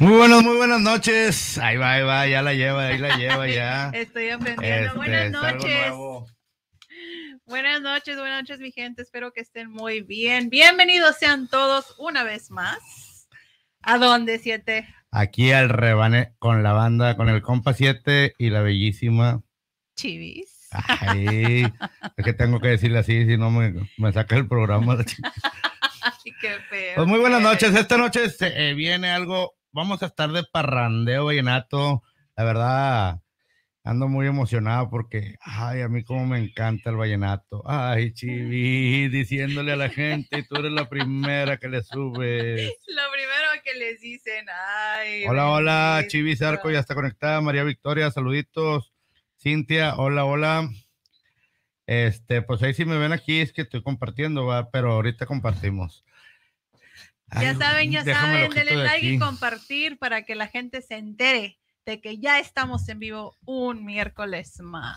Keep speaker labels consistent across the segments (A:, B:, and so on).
A: Muy buenas, muy buenas noches. Ahí va, ahí va, ya la lleva, ahí la lleva ya.
B: Estoy aprendiendo.
A: Este,
B: buenas noches. Buenas noches, buenas noches, mi gente. Espero que estén muy bien. Bienvenidos sean todos una vez más. ¿A dónde, siete?
A: Aquí al rebane con la banda, con el compa 7 y la bellísima.
B: Chivis.
A: Ay, es que tengo que decirle así, si no me, me saca el programa.
B: Ay, qué feo.
A: Pues muy buenas noches. Esta noche se, eh, viene algo. Vamos a estar de parrandeo vallenato. La verdad, ando muy emocionado porque, ay, a mí como me encanta el vallenato. Ay, chivi, diciéndole a la gente, tú eres la primera que le subes.
B: Lo primero que les dicen, ay.
A: Hola, hola. Chivi Zarco ya está conectada. María Victoria, saluditos. Cintia, hola, hola. Este, pues ahí si me ven aquí es que estoy compartiendo, va, pero ahorita compartimos.
B: Ya saben, ya saben, denle
A: de
B: like y
A: aquí.
B: compartir para que la gente se entere de que ya estamos en vivo un miércoles más.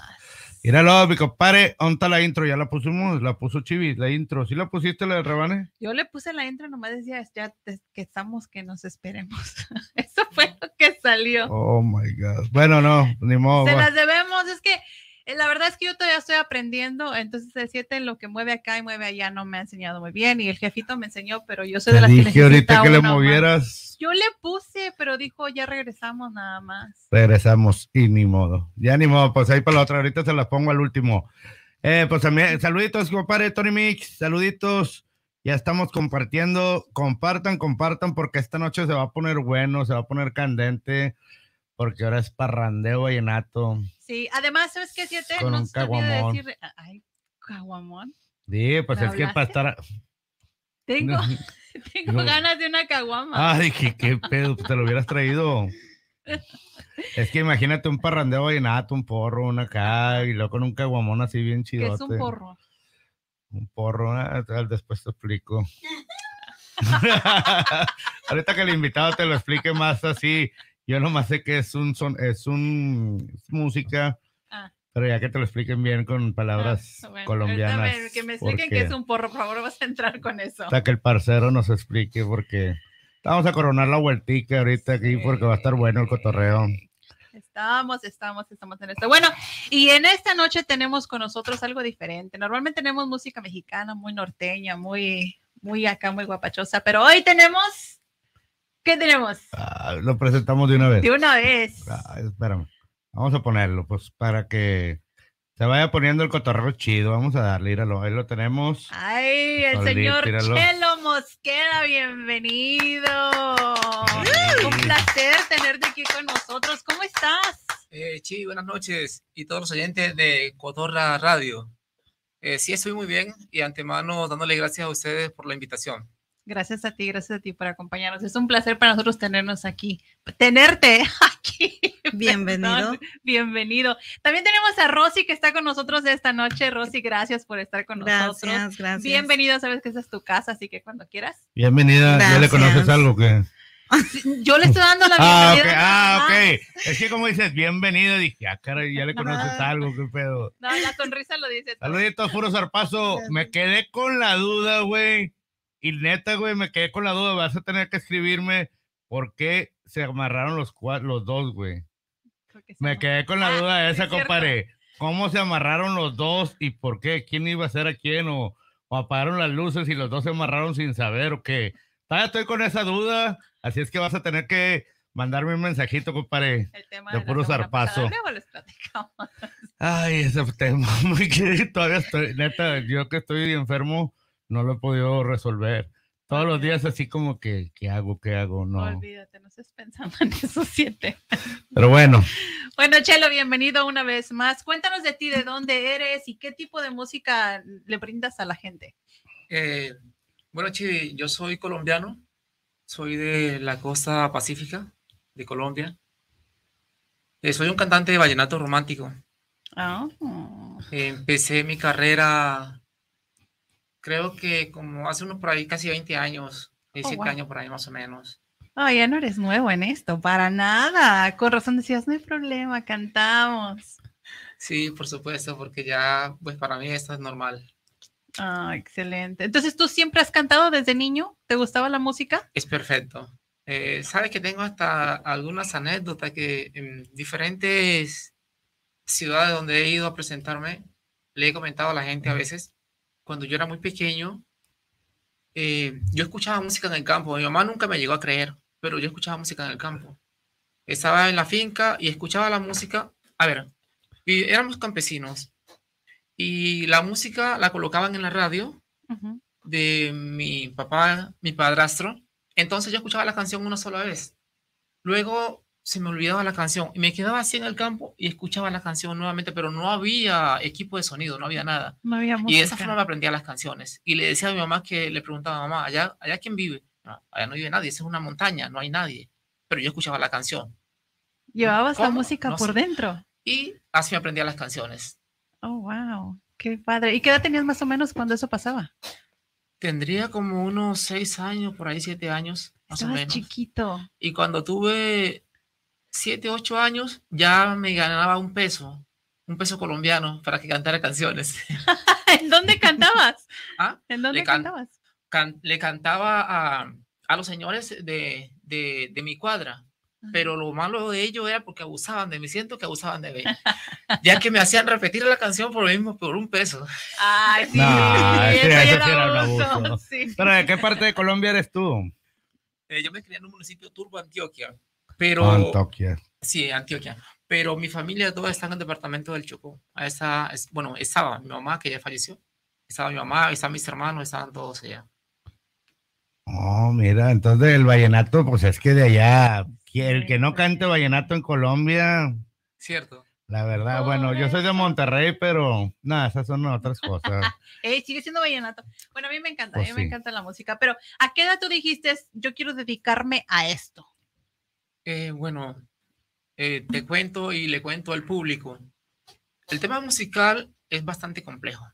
A: Míralo, mi compadre, ¿dónde está la intro? Ya la pusimos, la puso Chivi, la intro. ¿Sí la pusiste la de Rebane?
B: Yo le puse la intro, nomás decía, ya que estamos, que nos esperemos. Eso fue lo que salió.
A: Oh my God. Bueno, no, ni modo.
B: Se
A: va.
B: las debemos, es que la verdad es que yo todavía estoy aprendiendo, entonces el 7 lo que mueve acá y mueve allá no me ha enseñado muy bien y el jefito me enseñó, pero yo soy de
A: Te
B: las que
A: dije ahorita
B: necesita
A: que le
B: uno más.
A: movieras.
B: Yo le puse, pero dijo, ya regresamos nada más.
A: Regresamos y ni modo. Ya ni modo, pues ahí para la otra. Ahorita se las pongo al último. Eh, pues también, saluditos, compadre Tony Mix, saluditos. Ya estamos compartiendo. Compartan, compartan, porque esta noche se va a poner bueno, se va a poner candente, porque ahora es parrandeo vallenato.
B: Sí, además, ¿sabes qué, 7?
A: Con
B: no
A: un caguamón.
B: decir, ay, caguamón.
A: Sí, pues
B: ¿Me
A: es que para estar.
B: Tengo, tengo
A: No.
B: ganas de una caguama.
A: Ah, dije, qué pedo, te lo hubieras traído. Es que imagínate un parrandeo vallenato, un porro, una acá, y luego con un caguamón así bien
B: que
A: chidote.
B: es un porro.
A: Un porro, ah, tal, después te explico. Ahorita que el invitado te lo explique más así, yo nomás sé que es un son, es un es música,
B: Ah.
A: pero ya que te lo expliquen bien con palabras
B: Ah, bueno,
A: colombianas.
B: me- que me expliquen que es un porro, por favor, vas a entrar con eso.
A: Hasta que el parcero nos explique, porque vamos a coronar la vueltica ahorita aquí, porque va a estar bueno el cotorreo.
B: Estamos, estamos, estamos en esto. Bueno, y en esta noche tenemos con nosotros algo diferente. Normalmente tenemos música mexicana muy norteña, muy, muy acá, muy guapachosa, pero hoy tenemos, ¿qué tenemos?
A: Ah, lo presentamos de una vez.
B: De una vez.
A: Ah, espérame. Vamos a ponerlo, pues, para que se vaya poniendo el cotorreo chido. Vamos a darle, míralo, ahí lo tenemos.
B: Ay, el
A: Solito,
B: señor
A: tíralo.
B: Chelo Mosqueda, bienvenido. Un placer tenerte aquí con nosotros. ¿Cómo estás?
C: Eh, Chi, buenas noches y todos los oyentes de Cotorra Radio. Eh, sí, estoy muy bien y antemano dándole gracias a ustedes por la invitación.
B: Gracias a ti, gracias a ti por acompañarnos. Es un placer para nosotros tenernos aquí, tenerte aquí.
D: Bienvenido.
B: Perdón, bienvenido. También tenemos a Rosy que está con nosotros esta noche. Rosy, gracias por estar con nosotros.
D: Gracias, gracias.
B: Bienvenido, sabes que esa es tu casa, así que cuando quieras.
A: Bienvenida, ¿ya le conoces algo que?
B: Yo le estoy dando la
A: Ah, ok,
B: bienvenida.
A: ah, ok. Es que como dices, bienvenido, dije, ah, caray, ya le conoces
B: Ah.
A: algo, qué pedo.
B: No, la sonrisa lo dice.
A: Saluditos, puro zarpazo. Me quedé con la duda, güey. Y neta, güey, me quedé con la duda. Vas a tener que escribirme por qué se amarraron los, cua- los dos, güey. Me quedé con la
B: Ah,
A: duda
B: sí,
A: esa,
B: es
A: compadre. ¿Cómo se amarraron los dos y por qué? ¿Quién iba a ser a quién? ¿O, o apagaron las luces y los dos se amarraron sin saber o qué? Todavía estoy con esa duda, así es que vas a tener que mandarme un mensajito, compadre.
B: El tema
A: de
B: la
A: puro zarpazo. Ay, ese tema, muy que todavía estoy, neta, yo que estoy enfermo, no lo he podido resolver. Todos los días así como que, ¿qué hago? ¿Qué hago? No.
B: Olvídate, no estés pensando en esos siete.
A: Pero bueno,
B: Bueno, Chelo, bienvenido una vez más. Cuéntanos de ti, de dónde eres y qué tipo de música le brindas a la gente.
C: Eh, bueno, Chi, yo soy colombiano, soy de la costa pacífica de Colombia. Eh, soy un cantante de vallenato romántico.
B: Ah,
C: Empecé mi carrera, creo que como hace unos por ahí casi 20 años, 17
B: wow.
C: años por ahí más o menos.
B: Oh, ya no eres nuevo en esto, para nada. Con razón decías, no hay problema, cantamos.
C: Sí, por supuesto, porque ya, pues para mí esto es normal.
B: Ah, excelente. Entonces, ¿tú siempre has cantado desde niño? ¿Te gustaba la música?
C: Es perfecto. Eh, Sabes que tengo hasta algunas anécdotas que en diferentes ciudades donde he ido a presentarme, le he comentado a la gente a veces, cuando yo era muy pequeño, eh, yo escuchaba música en el campo. Mi mamá nunca me llegó a creer, pero yo escuchaba música en el campo. Estaba en la finca y escuchaba la música. A ver, y éramos campesinos y la música la colocaban en la radio
B: Ujú.
C: de mi papá, mi padrastro. Entonces yo escuchaba la canción una sola vez. Luego se me olvidaba la canción y me quedaba así en el campo y escuchaba la canción nuevamente, pero no había equipo de sonido, no había nada.
B: No había
C: Y de esa forma me aprendía las canciones. Y le decía a mi mamá que le preguntaba, mamá, ¿allá, allá quién vive? "No, allá no vive nadie, esa es una montaña, no hay nadie. Pero yo escuchaba la canción.
B: Llevabas la música
C: No
B: por
C: sé.
B: dentro.
C: Y así me aprendía las canciones.
B: Oh, wow. Qué padre. ¿Y qué edad tenías más o menos cuando eso pasaba?
C: Tendría como unos seis años, por ahí siete años, más o
B: Estabas
C: menos.
B: chiquito.
C: Y cuando tuve siete, ocho años, ya me ganaba un peso, un peso colombiano para que cantara canciones.
B: ¿En dónde cantabas?
C: ¿Ah?
B: ¿En dónde
C: Le can-
B: cantabas?
C: Can- le cantaba a, a los señores de, de, de mi cuadra, pero lo malo de ello era porque abusaban de mí, siento que abusaban de mí, ya que me hacían repetir la canción por lo mismo, por un peso.
B: Ay, sí.
A: No, ese-
B: eso
A: sí era un
B: abuso,
A: abuso.
B: sí.
A: Pero ¿de qué parte de Colombia eres tú?
C: Eh, yo me crié en un municipio Turbo, Antioquia, pero...
A: Antioquia.
C: Sí, Antioquia. Pero mi familia toda está en el departamento del Chocó. Esa, es, bueno, estaba mi mamá, que ya falleció. Estaba mi mamá, estaban mis hermanos, estaban todos allá.
A: Oh, mira, entonces el vallenato, pues es que de allá, el que no cante vallenato en Colombia,
C: ¿Cierto?
A: la verdad, bueno, yo soy de Monterrey, pero nada, esas son otras cosas.
B: Ey, sigue siendo vallenato. Bueno, a mí me encanta,
A: Pues
B: a mí me
A: sí.
B: encanta la música, pero ¿a qué edad tú dijiste, yo quiero dedicarme a esto?
C: Eh, bueno, eh, te cuento y le cuento al público. El tema musical es bastante complejo.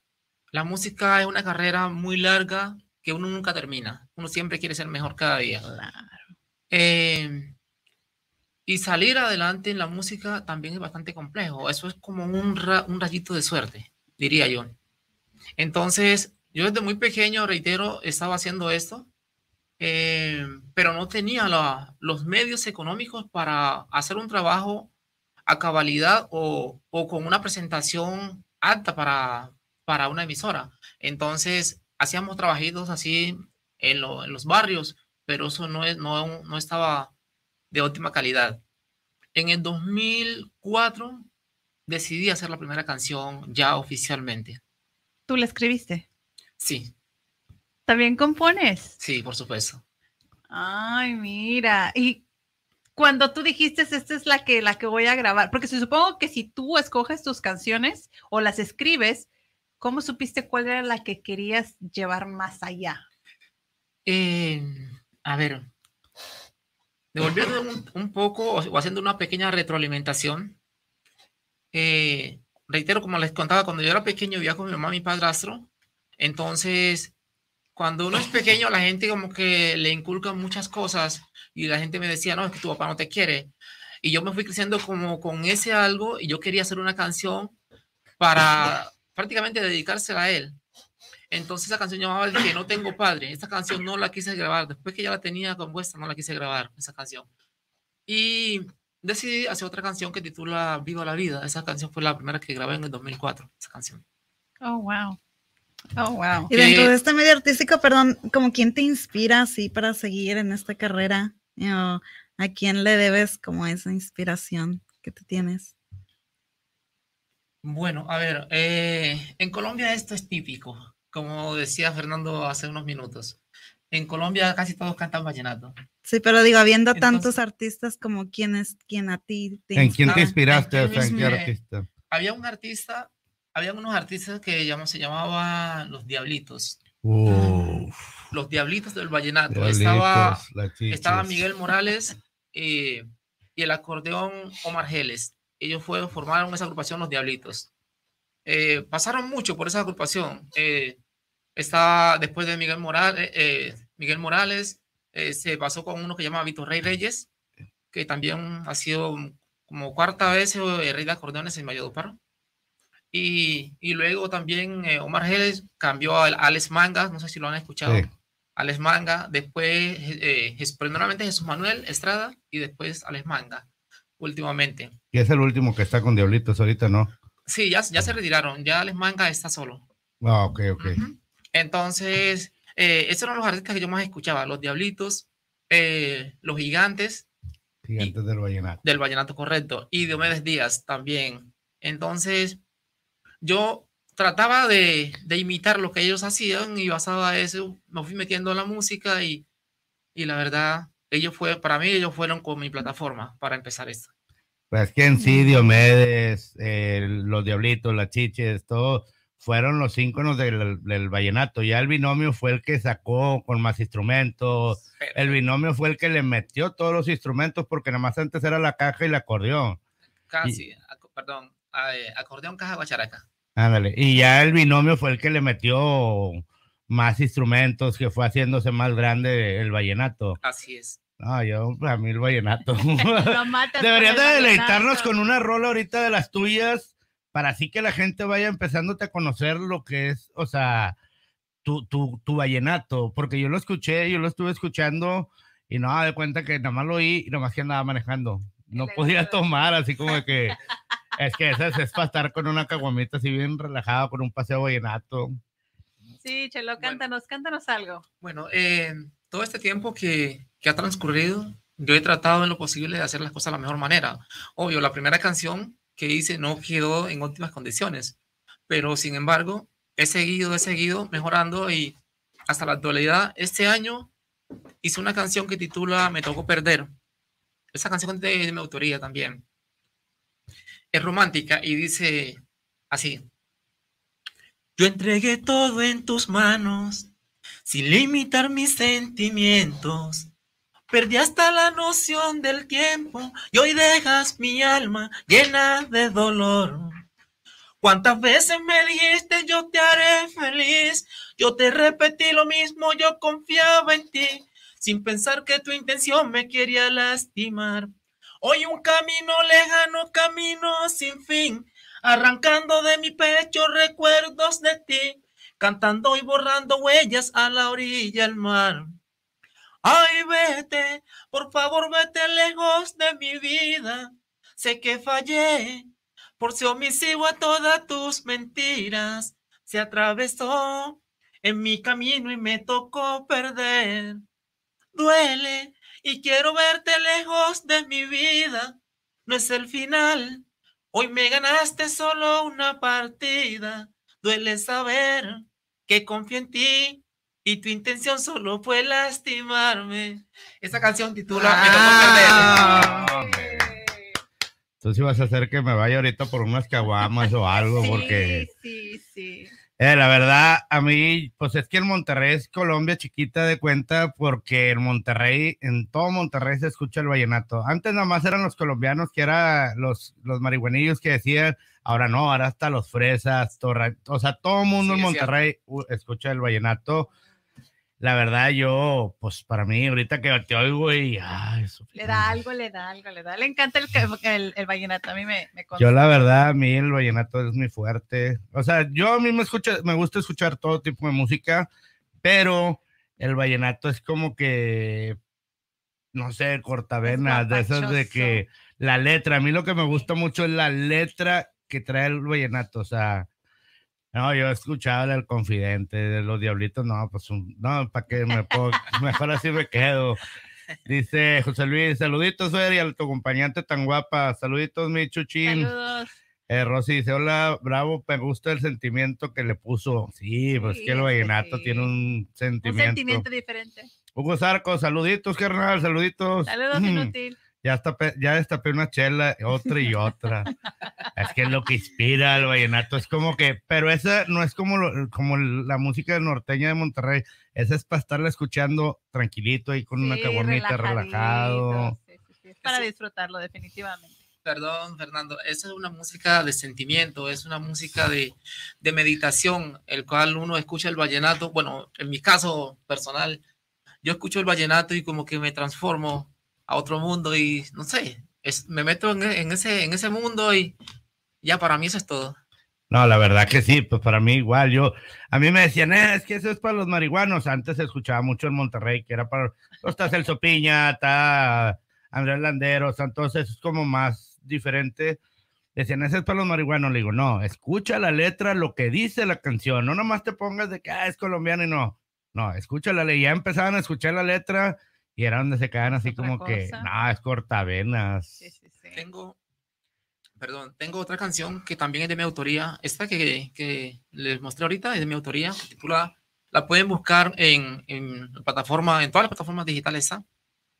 C: La música es una carrera muy larga que uno nunca termina. Uno siempre quiere ser mejor cada día. Eh, y salir adelante en la música también es bastante complejo. Eso es como un, ra- un rayito de suerte, diría yo. Entonces, yo desde muy pequeño, reitero, estaba haciendo esto, eh, pero no tenía la- los medios económicos para hacer un trabajo a cabalidad o, o con una presentación alta para, para una emisora. Entonces, hacíamos trabajitos así en, lo- en los barrios, pero eso no, es, no, no estaba de óptima calidad. En el 2004 decidí hacer la primera canción ya oficialmente.
B: ¿Tú la escribiste?
C: Sí,
B: ¿También compones?
C: sí, por supuesto.
B: Ay, mira. Y cuando tú dijiste, esta es la que, la que voy a grabar, porque se supongo que si tú escoges tus canciones o las escribes, ¿cómo supiste cuál era la que querías llevar más allá?
C: Eh, a ver, devolviendo un, un poco o, o haciendo una pequeña retroalimentación, eh, reitero, como les contaba, cuando yo era pequeño vivía con mi mamá y mi padrastro, entonces, cuando uno es pequeño, la gente como que le inculca muchas cosas y la gente me decía, no, es que tu papá no te quiere. Y yo me fui creciendo como con ese algo y yo quería hacer una canción para prácticamente dedicársela a él. Entonces esa canción llamaba de que no tengo padre. Esta canción no la quise grabar. Después que ya la tenía compuesta, no la quise grabar, esa canción. Y decidí hacer otra canción que titula Viva la Vida. Esa canción fue la primera que grabé en el 2004, esa canción.
B: Oh, wow. Oh, wow.
D: Y dentro de este medio artístico, perdón, ¿como quién te inspira así para seguir en esta carrera? O, ¿A quién le debes como esa inspiración que tú tienes?
C: Bueno, a ver, eh, en Colombia esto es típico, como decía Fernando hace unos minutos. En Colombia casi todos cantan vallenato.
D: Sí, pero digo, habiendo
C: Entonces-
D: tantos artistas como quién es, quién a ti te
A: ¿En quién te
D: inspira?
A: inspiraste? O sea, ¿en qué
C: Eh,
A: artista?
C: Había un artista, había unos artistas que se llamaban Los Diablitos.
A: Uf,
C: Los Diablitos del Vallenato. Estaba,
A: Diablitos, chichis.
C: estaba Miguel Morales eh, y el acordeón Omar Geles. Ellos fueron, formaron esa agrupación Los Diablitos. Eh, pasaron mucho por esa agrupación. Eh, estaba después de Miguel Morales, eh, Miguel Morales eh, se pasó con uno que llama Víctor Rey Reyes, que también ha sido como cuarta vez eh, rey de acordeones en Valledupar. Y, y luego también eh, Omar Geles cambió a Alex Mangas, no sé si lo han escuchado.
A: Sí.
C: Alex Manga, después, eh, primeramente Jesús Manuel Estrada y después Alex Manga, últimamente.
A: Y es el último que está con Diablitos ahorita, ¿no?
C: Sí, ya, ya se retiraron, ya Alex Manga está solo.
A: Ah, ok, ok.
C: Ujú. Entonces, eh, esos eran los artistas que yo más escuchaba, los Diablitos, eh, los Gigantes
A: Gigantes del Vallenato.
C: del Vallenato Correcto y Diomedes Díaz también. Entonces, yo trataba de, de imitar lo que ellos hacían y basado a eso me fui metiendo en la música y, y la verdad, ellos fue, para mí ellos fueron con mi plataforma para empezar esto.
A: Pues que en sí, Diomedes, eh, los Diablitos, las Chiches, todo, fueron los íconos del, del vallenato. Ya el binomio fue el que sacó con más instrumentos. El binomio fue el que le metió todos los instrumentos porque nada más antes era la caja y el acordeón.
C: Casi, aco- perdón, eh, acordeón, caja, guacharaca.
A: Ándale. Y ya el binomio fue el que le metió más instrumentos, que fue haciéndose más grande el vallenato.
C: Así es.
A: No, yo, a mí el vallenato. Deberías de deleitarnos con una rola ahorita de las tuyas para así que la gente vaya empezándote a conocer lo que es, o sea, tu, tu, tu vallenato, porque yo lo escuché, yo lo estuve escuchando y no de cuenta que nada más lo oí y nada más que andaba manejando. No podía tomar así como que es que esa es, es para estar con una caguamita así bien relajada con un paseo vallenato.
B: Sí, Chelo, cántanos, cántanos algo.
C: Bueno, eh, todo este tiempo que, que ha transcurrido, yo he tratado en lo posible de hacer las cosas de la mejor manera. Obvio, la primera canción que hice no quedó en óptimas condiciones, pero sin embargo, he seguido, he seguido mejorando y hasta la actualidad, este año hice una canción que titula Me tocó perder. Esa canción es de, de mi autoría también. Es romántica y dice así. Yo entregué todo en tus manos sin limitar mis sentimientos. Perdí hasta la noción del tiempo y hoy dejas mi alma llena de dolor. ¿Cuántas veces me dijiste yo te haré feliz? Yo te repetí lo mismo, yo confiaba en ti, sin pensar que tu intención me quería lastimar. Hoy un camino lejano, camino sin fin, arrancando de mi pecho recuerdos de ti cantando y borrando huellas a la orilla del mar. Ay, vete, por favor, vete lejos de mi vida. Sé que fallé, por ser omisivo a todas tus mentiras. Se atravesó en mi camino y me tocó perder. Duele y quiero verte lejos de mi vida. No es el final. Hoy me ganaste solo una partida. Duele saber que confío en ti y tu intención solo fue lastimarme. Esta canción titula Me
A: Ah.
C: tocó perder.
A: Tú sí vas a hacer que me vaya ahorita por unas caguamas o algo, porque...
B: Sí, sí, sí.
A: Eh, la verdad, a mí, pues es que en Monterrey es Colombia chiquita de cuenta, porque en Monterrey, en todo Monterrey se escucha el vallenato. Antes nada más eran los colombianos, que eran los, los marihuanillos que decían, ahora no, ahora hasta los fresas, torra- o sea, todo el mundo
C: Sí,
A: en Monterrey escucha el vallenato. La verdad, yo, pues para mí, ahorita que te oigo y, ay.
B: Le da algo, le da algo, le da. Le encanta el, el, el vallenato. A mí me.
A: Yo la verdad, a mí el vallenato es muy fuerte. O sea, yo a mí me escucha, me gusta escuchar todo tipo de música, pero el vallenato es como que, no sé, cortavenas, de esas de que la letra, a mí lo que me gusta mucho es la letra que trae el vallenato, o sea, no, yo he escuchado el confidente de los diablitos, no, pues no, para qué me puedo, mejor así me quedo. Dice José Luis, saluditos, Fer, y a tu acompañante tan guapa. Saluditos, mi chuchín.
B: Saludos.
A: Eh, Rosy dice, hola, bravo, me gusta el sentimiento que le puso. Sí, pues
B: Sí,
A: que el
B: que
A: vallenato
B: sí.
A: tiene un
B: Un
A: sentimiento.
B: sentimiento diferente.
A: Hugo Zarco, saluditos, carnal, saluditos.
B: Saludos,
A: Mm,
B: inútil.
A: Ya, destapé, ya destapé una chela, otra y otra. es que es lo que inspira al vallenato. Es como que, pero esa no es como, lo- como la música norteña de Monterrey. Esa es para estarla escuchando tranquilito ahí con una
B: Sí,
A: caguamita, relajado.
B: relajadito. Sí, sí, sí. Es para
C: Sí.
B: disfrutarlo, definitivamente.
C: Perdón, Fernando, esa es una música de sentimiento, es una música de, de meditación, el cual uno escucha el vallenato. Bueno, en mi caso personal, yo escucho el vallenato y como que me transformo a otro mundo y no sé, es, me meto en, en ese, en ese mundo y ya para mí eso es todo.
A: No, la verdad que sí, pues para mí igual, yo, a mí me decían, eh, es que eso es para los marihuanos, antes se escuchaba mucho en Monterrey, que era para, pues, está Celso Piña, está Andrés Landeros, entonces es como más diferente. Decían, ese es para los marihuanos, le digo, no, escucha la letra, lo que dice la canción, no nomás te pongas de que ah, es colombiano y no, no, escucha la letra, ya empezaban a escuchar la letra y era donde se quedan así como que,
B: cosa.
A: no, es cortavenas.
B: Sí, sí, sí.
C: Tengo, perdón, tengo otra canción que también es de mi autoría. Esta que, que les mostré ahorita es de mi autoría. Se titula, la pueden buscar en, en la plataforma, en todas las plataformas digitales. ¿ah?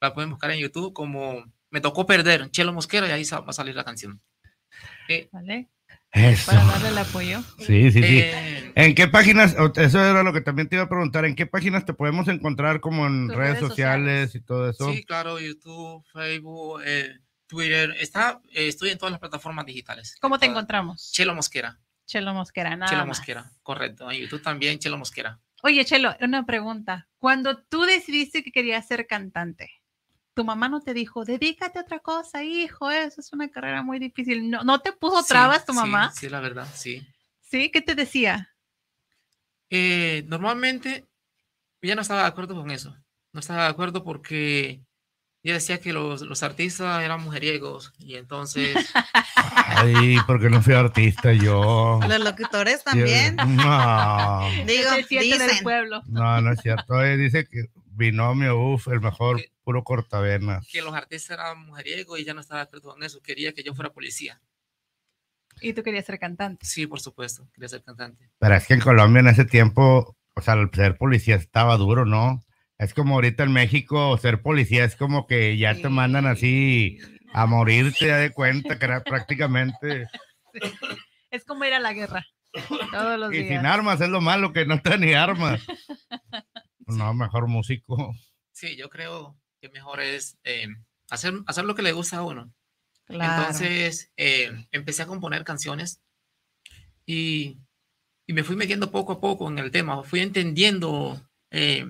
C: La pueden buscar en YouTube como Me tocó perder, Chelo Mosquera, y ahí va a salir la canción. Eh,
B: ¿Vale?
A: Eso.
B: Para darle el apoyo.
A: Sí, sí, sí.
C: eh,
A: ¿En qué páginas? o- Eso era lo que también te iba a preguntar. ¿En qué páginas te podemos encontrar como en redes
B: redes
A: sociales,
B: sociales.
A: y todo eso?
C: sí, claro, YouTube, Facebook, eh, Twitter. Está, eh, estoy en todas las plataformas digitales.
B: ¿Cómo te encontramos?
C: Chelo Mosquera.
B: Chelo Mosquera, nada
C: Chelo
B: más.
C: Mosquera, correcto. En YouTube también, Chelo Mosquera.
B: Oye, Chelo, una pregunta. Cuando tú decidiste que querías ser cantante, tu mamá no te dijo, dedícate a otra cosa, hijo, eso es una carrera muy difícil. ¿No, no te puso
C: Sí,
B: trabas tu
C: sí,
B: mamá?
C: Sí, la verdad, sí.
B: ¿Sí? ¿Qué te decía?
C: Eh, normalmente ella no estaba de acuerdo con eso. No estaba de acuerdo porque ella decía que los, los artistas eran mujeriegos y entonces
A: Ay, porque no fui artista yo.
D: Los locutores
A: Yo-
D: también.
A: No,
D: Digo,
B: siente del
D: dicen.
B: pueblo.
A: no, no es cierto. Oye, dice que binomio, uff, el mejor,
C: Que-
A: puro cortavenas.
C: que los artistas eran mujeriegos y ella no estaba de acuerdo con eso. Quería que yo fuera policía.
B: Y tú querías ser cantante.
C: Sí, por supuesto, quería ser cantante.
A: Pero es que en Colombia en ese tiempo, o sea, el ser policía estaba duro, ¿no? Es como ahorita en México, ser policía es como que ya te mandan así a morirte, ya de cuenta que era prácticamente.
B: Es como ir a la guerra. Todos los
A: Y
B: días.
A: sin armas, es lo malo que no está ni armas. No, mejor músico.
C: Sí, yo creo que mejor es eh, hacer, hacer lo que le gusta a uno.
B: Claro.
C: Entonces eh, empecé a componer canciones y, y me fui metiendo poco a poco en el tema, fui entendiendo eh,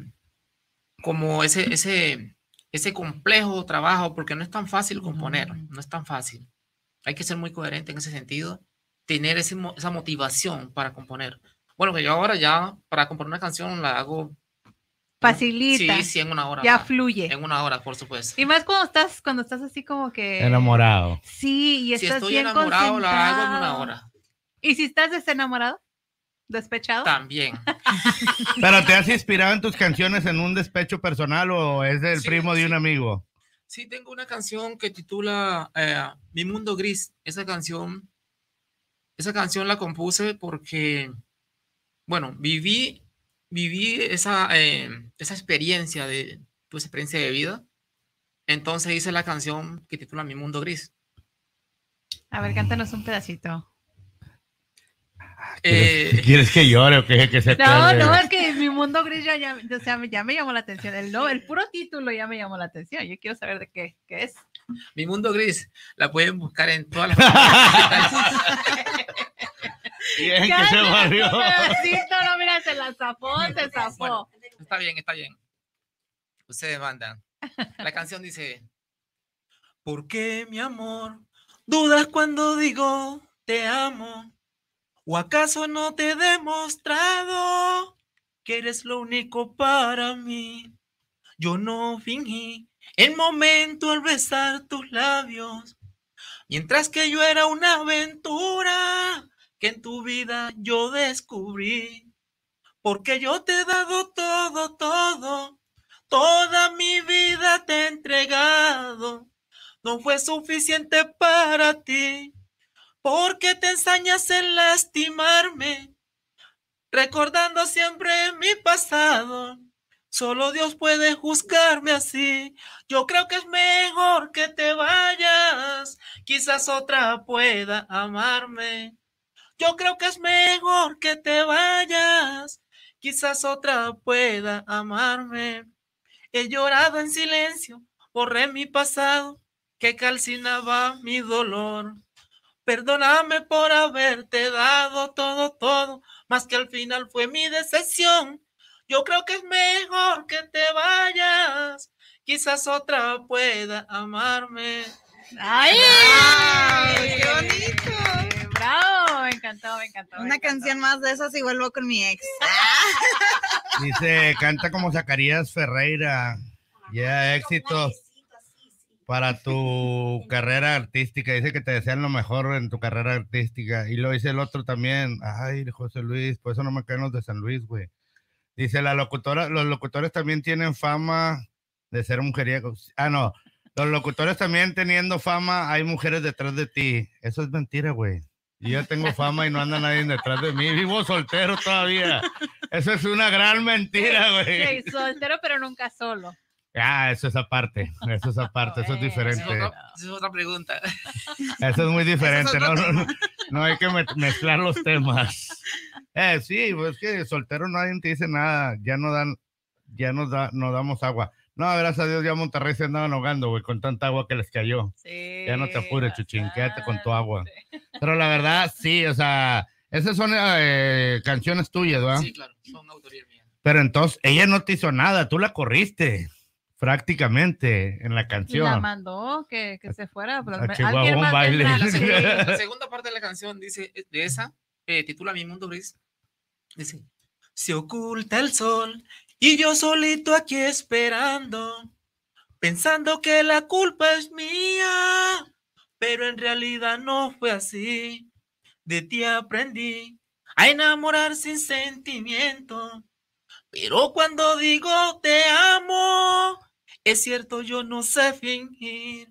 C: como ese, ese, ese complejo trabajo, porque no es tan fácil componer, no es tan fácil. Hay que ser muy coherente en ese sentido, tener ese esa motivación para componer. Bueno, que yo ahora ya para componer una canción la hago.
B: Facilita.
C: Sí, sí, en una hora.
B: ya
C: va,
B: fluye.
C: En una hora, por supuesto.
B: Y más cuando estás, cuando estás así como que.
A: Enamorado.
B: Sí, y
C: Si
B: estás
C: estoy
B: bien
C: enamorado, la hago en una hora.
B: ¿Y si estás desenamorado? ¿Despechado?
C: También.
A: ¿Pero te has inspirado en tus canciones en un despecho personal o es del
C: Sí,
A: primo de
C: sí.
A: un amigo?
C: Sí, tengo una canción que titula eh, Mi Mundo Gris. Esa canción, esa canción la compuse porque, bueno, viví, viví esa, eh, esa experiencia de, tu experiencia de vida. Entonces hice la canción que titula Mi Mundo Gris.
B: A ver, cántanos un pedacito.
A: ¿Quieres,
C: Eh,
A: quieres que llore o que, que se
B: No,
A: acuerde?
B: no, es que mi mundo gris ya, ya, o sea, ya me llamó la atención. El, no, el puro título ya me llamó la atención. Yo quiero saber de qué, qué es.
C: Mi Mundo Gris la pueden buscar en todas las
A: Bien que se
B: pedacito, no, mira, se la zafó, se zafó.
C: Bueno, está bien, está bien. Ustedes mandan. La canción dice: ¿Por qué, mi amor, dudas cuando digo te amo? ¿O acaso no te he demostrado que eres lo único para mí? Yo no fingí el momento al besar tus labios, mientras que yo era una aventura que en tu vida yo descubrí porque yo te he dado todo, todo, toda mi vida te he entregado. No fue suficiente para ti, porque te ensañas en lastimarme, recordando siempre mi pasado. Solo Dios puede juzgarme así. Yo creo que es mejor que te vayas. Quizás otra pueda amarme. Yo creo que es mejor que te vayas quizás otra pueda amarme. He llorado en silencio, borré mi pasado, que calcinaba mi dolor. Perdóname por haberte dado todo, todo, más que al final fue mi decepción. Yo creo que es mejor que te vayas, quizás otra pueda amarme.
B: ¡Ay!
D: ¡Qué bonito!
B: Me encantó, me encantó. me
D: Una
B: encantó.
D: canción más de esas y vuelvo con mi ex.
A: Dice, canta como Zacarías Ferreira. Ya, éxitos para tu carrera artística. Dice que te desean lo mejor en tu carrera artística. Y lo dice el otro también. Ay, José Luis, por eso no me caen los de San Luis, güey. Dice, la locutora, los locutores también tienen fama de ser mujeriegos. Ah, no. Los locutores también teniendo fama, hay mujeres detrás de ti. Eso es mentira, güey. Y yo tengo fama y no anda nadie detrás de mí. Vivo soltero todavía. Eso es una gran mentira, güey.
B: Sí, soltero, pero nunca solo.
A: Ah, eso es aparte. Eso es aparte. Eso es.
C: Esa es
A: diferente.
C: otra, esa es otra pregunta.
A: Eso es muy diferente.
D: otro
A: No, no, no, no hay que me- mezclar los temas. Eh, sí, pues que soltero nadie te dice nada. Ya no dan, ya nos da, no damos agua. No, gracias a Dios ya Monterrey se andaban ahogando, güey, con tanta agua que les cayó.
B: Sí.
A: Ya no te apures, Chuchín, quédate con tu agua. Pero la verdad, sí, o sea, esas son eh, canciones tuyas, ¿verdad?
C: Sí, claro, son autoría mía.
A: Pero entonces ella no te hizo nada, tú la corriste prácticamente en la
B: Y la
A: canción.
B: mandó que, que se fuera. Pero
A: A Chihuahua
B: alguien
A: un baile.
C: La segunda, la segunda parte de la canción dice, de esa, eh, titula Mi Mundo Gris. Dice, se oculta el sol y yo solito aquí esperando, pensando que la culpa es mía, pero en realidad no fue así. De ti aprendí a enamorar sin sentimiento, pero cuando digo te amo, es cierto yo no sé fingir.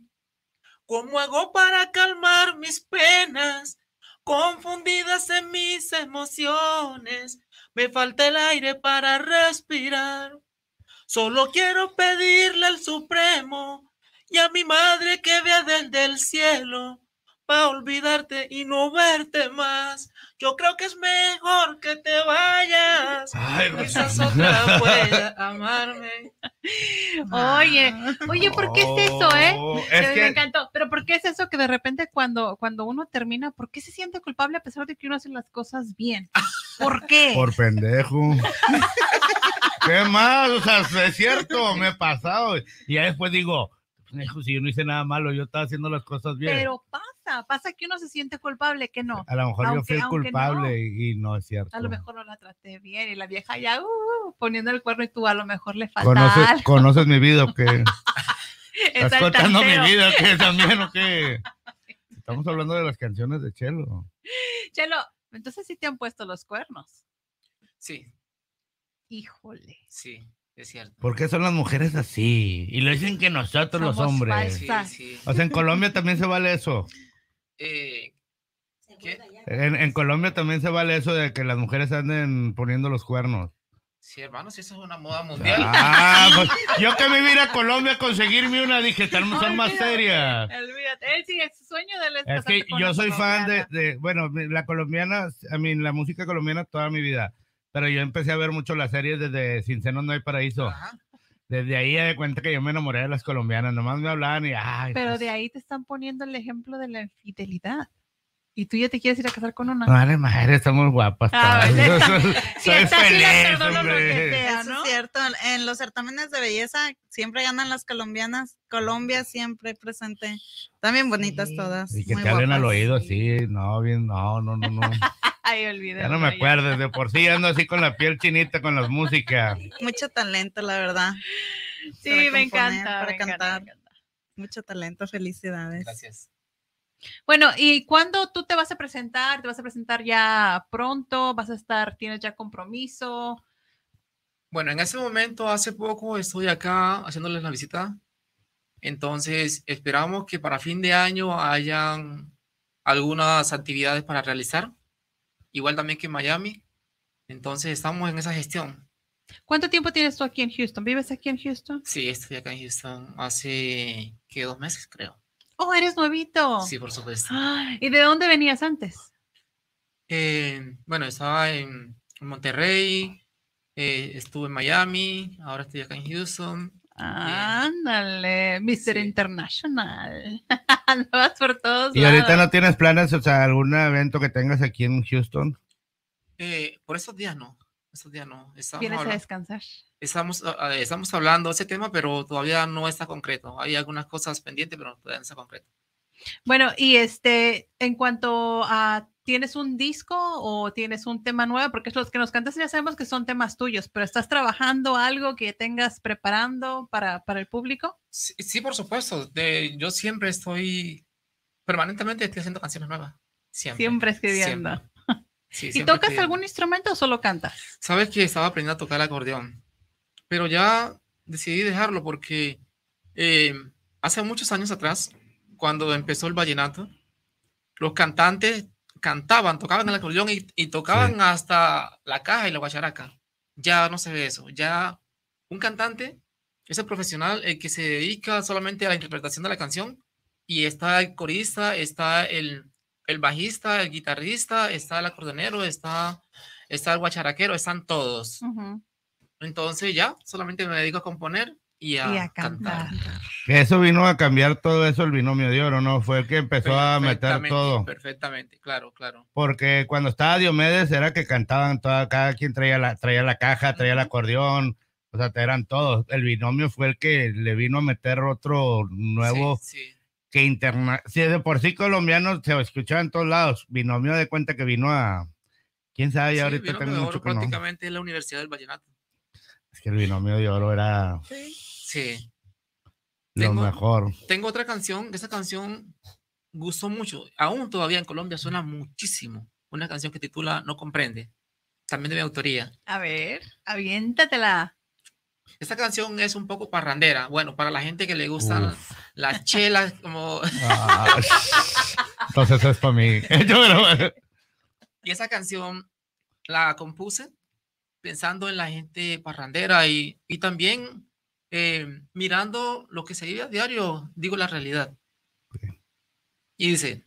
C: ¿Cómo hago para calmar mis penas? Confundidas en mis emociones, me falta el aire para respirar. Solo quiero pedirle al Supremo y a mi madre que vea desde el cielo para olvidarte y no verte más. Yo creo que es mejor que te vayas.
A: Ay,
C: Quizás otra pueda amarme.
B: Oye, oye, ¿por qué es eso, eh?
A: Oh,
B: Que Me encantó. Pero ¿por qué es eso que de repente cuando, cuando uno termina, ¿por qué se siente culpable a pesar de que uno hace las cosas bien? ¿Por qué?
A: por pendejo. ¿Qué más? O sea, es cierto, me he pasado. Y ya después digo, pendejo, si yo no hice nada malo, yo estaba haciendo las cosas bien.
B: Pero pasa, pasa que uno se siente culpable, que no.
A: a lo mejor yo
B: aunque-
A: fui el
B: aunque
A: culpable y, y no es cierto.
B: A lo mejor no la traté bien y la vieja ya uh, poniendo el cuerno y tú a lo mejor le falta
A: ¿Conoces,
B: algo.
A: ¿Conoces mi vida o qué?
B: Es
A: ¿Estás contando mi vida qué también o qué? Estamos hablando de las canciones de Chelo.
B: Chelo, entonces sí te han puesto los cuernos.
C: Sí,
B: Híjole.
C: sí, es cierto.
A: ¿Por qué son las mujeres así? Y lo dicen que nosotros los hombres.
C: Sí, sí.
A: O sea, en Colombia también se vale eso.
C: Eh.
A: En, en Colombia también se vale eso de que las mujeres anden poniendo los cuernos.
C: Sí, hermanos, eso es una moda mundial.
A: Ah, pues yo que me iba a ir a Colombia a conseguirme una, dije, están son más
B: Olvídate,
A: serias.
B: Olvídate. Él sí, es su sueño de es
A: Es que yo soy fan de, bueno, la colombiana, a mí la música colombiana toda mi vida, pero yo empecé a ver mucho las series desde Sin Seno No Hay Paraíso.
C: Ajá.
A: Desde ahí me de cuenta que yo me enamoré de las colombianas, nomás me hablaban y, ay,
B: Pero
A: pues,
B: de ahí te están poniendo el ejemplo de la infidelidad. Y tú ya te quieres ir a casar con una.
A: Madre, madre, están muy guapas.
B: Ah.
A: Soy,
B: Si sí la
A: feliz,
B: perdono lo que sea.
D: Eso
B: ¿no?
D: es cierto. En los certámenes de belleza siempre ganan las colombianas. Colombia siempre presente. También bonitas
B: Sí.
D: todas.
A: Y que
D: muy
A: te hablen al oído así, no, bien, no, no, no, no.
B: Ay, olvídalo.
A: Ya no me acuerdo, de por sí ando así con la piel chinita con las músicas.
D: Mucho talento, la verdad.
B: Sí,
D: para
B: me
D: componer,
B: encanta.
D: para
B: me encanta,
D: cantar.
B: me encanta.
D: Mucho talento. Felicidades.
C: Gracias.
B: Bueno, ¿y cuándo tú te vas a presentar? ¿Te vas a presentar ya pronto? ¿Vas a estar, tienes ya compromiso?
C: Bueno, en ese momento, hace poco, estoy acá haciéndoles la visita. Entonces, esperamos que para fin de año hayan algunas actividades para realizar. Igual también que en Miami. Entonces, estamos en esa gestión.
B: ¿Cuánto tiempo tienes tú aquí en Houston? ¿Vives aquí en Houston?
C: Sí, estoy acá en Houston hace que dos meses, creo.
B: Oh, eres nuevito.
C: Sí, por supuesto.
B: ¿Y de dónde venías antes?
C: Eh, bueno, estaba en Monterrey, eh, estuve en Miami, ahora estoy acá en Houston.
B: Ándale, Mr.
C: Sí.
B: International. Andabas por todos
A: Y ahorita no tienes planes, o sea, algún evento que tengas aquí en Houston.
C: Eh, por esos días no, esos días no. Estamos,
B: Vienes a
C: habla-
B: descansar.
C: estamos, ah, ah, estamos hablando de ese tema, pero todavía no está concreto. Hay algunas cosas pendientes, pero todavía no está concreto.
B: Bueno, y este, en cuanto a, ¿tienes un disco o tienes un tema nuevo? Porque los que nos cantas ya sabemos que son temas tuyos, pero ¿estás trabajando algo que tengas preparando para, para el público?
C: Sí, sí, por supuesto. De, yo siempre estoy, permanentemente estoy haciendo canciones nuevas. Siempre.
B: Siempre escribiendo.
C: siempre. Sí,
B: ¿Y tocas algún instrumento o solo cantas?
C: Sabes que estaba aprendiendo a tocar el acordeón, pero ya decidí dejarlo porque eh, hace muchos años atrás, cuando empezó el vallenato, los cantantes cantaban, tocaban el acordeón y, y tocaban hasta la caja y la guacharaca. Ya no se ve eso. Ya un cantante es el profesional el que se dedica solamente a la interpretación de la canción y está el corista, está el, el bajista, el guitarrista, está el acordeonero, está, está el guacharaquero, están todos.
B: Ujú.
C: Entonces ya solamente me dedico a componer y a,
B: Y a
C: cantar.
B: cantar.
A: Que eso vino a cambiar todo eso el binomio de oro, ¿no? Fue el que empezó a meter
C: Perfectamente,
A: todo.
C: Perfectamente, claro, claro.
A: Porque cuando estaba Diomedes era que cantaban, toda, cada quien traía la, traía la caja, traía el
C: Ujú.
A: acordeón, o sea, eran todos. El binomio fue el que le vino a meter otro nuevo
C: Sí, sí.
A: Que interna. Si de por sí colombiano se escuchaba en todos lados, binomio de cuenta que vino a. Quién sabe, ya
C: Sí,
A: ahorita tengo
C: de
A: mucho
C: Oro
A: que no.
C: prácticamente es la Universidad del Vallenato.
A: Es que el binomio de oro era
C: Sí.
A: lo
C: Tengo-
A: mejor.
C: Tengo otra canción, esa canción gustó mucho. Aún todavía en Colombia suena muchísimo. Una canción que titula No comprende. También de mi autoría.
B: A ver, aviéntatela.
C: Esta canción es un poco parrandera. Bueno, para la gente que le gustan
A: Uf.
C: las chelas, como
A: Ah, entonces es para mí.
C: Y esa canción la compuse pensando en la gente parrandera y, y también eh, mirando lo que se vive a diario, digo la realidad. Y dice,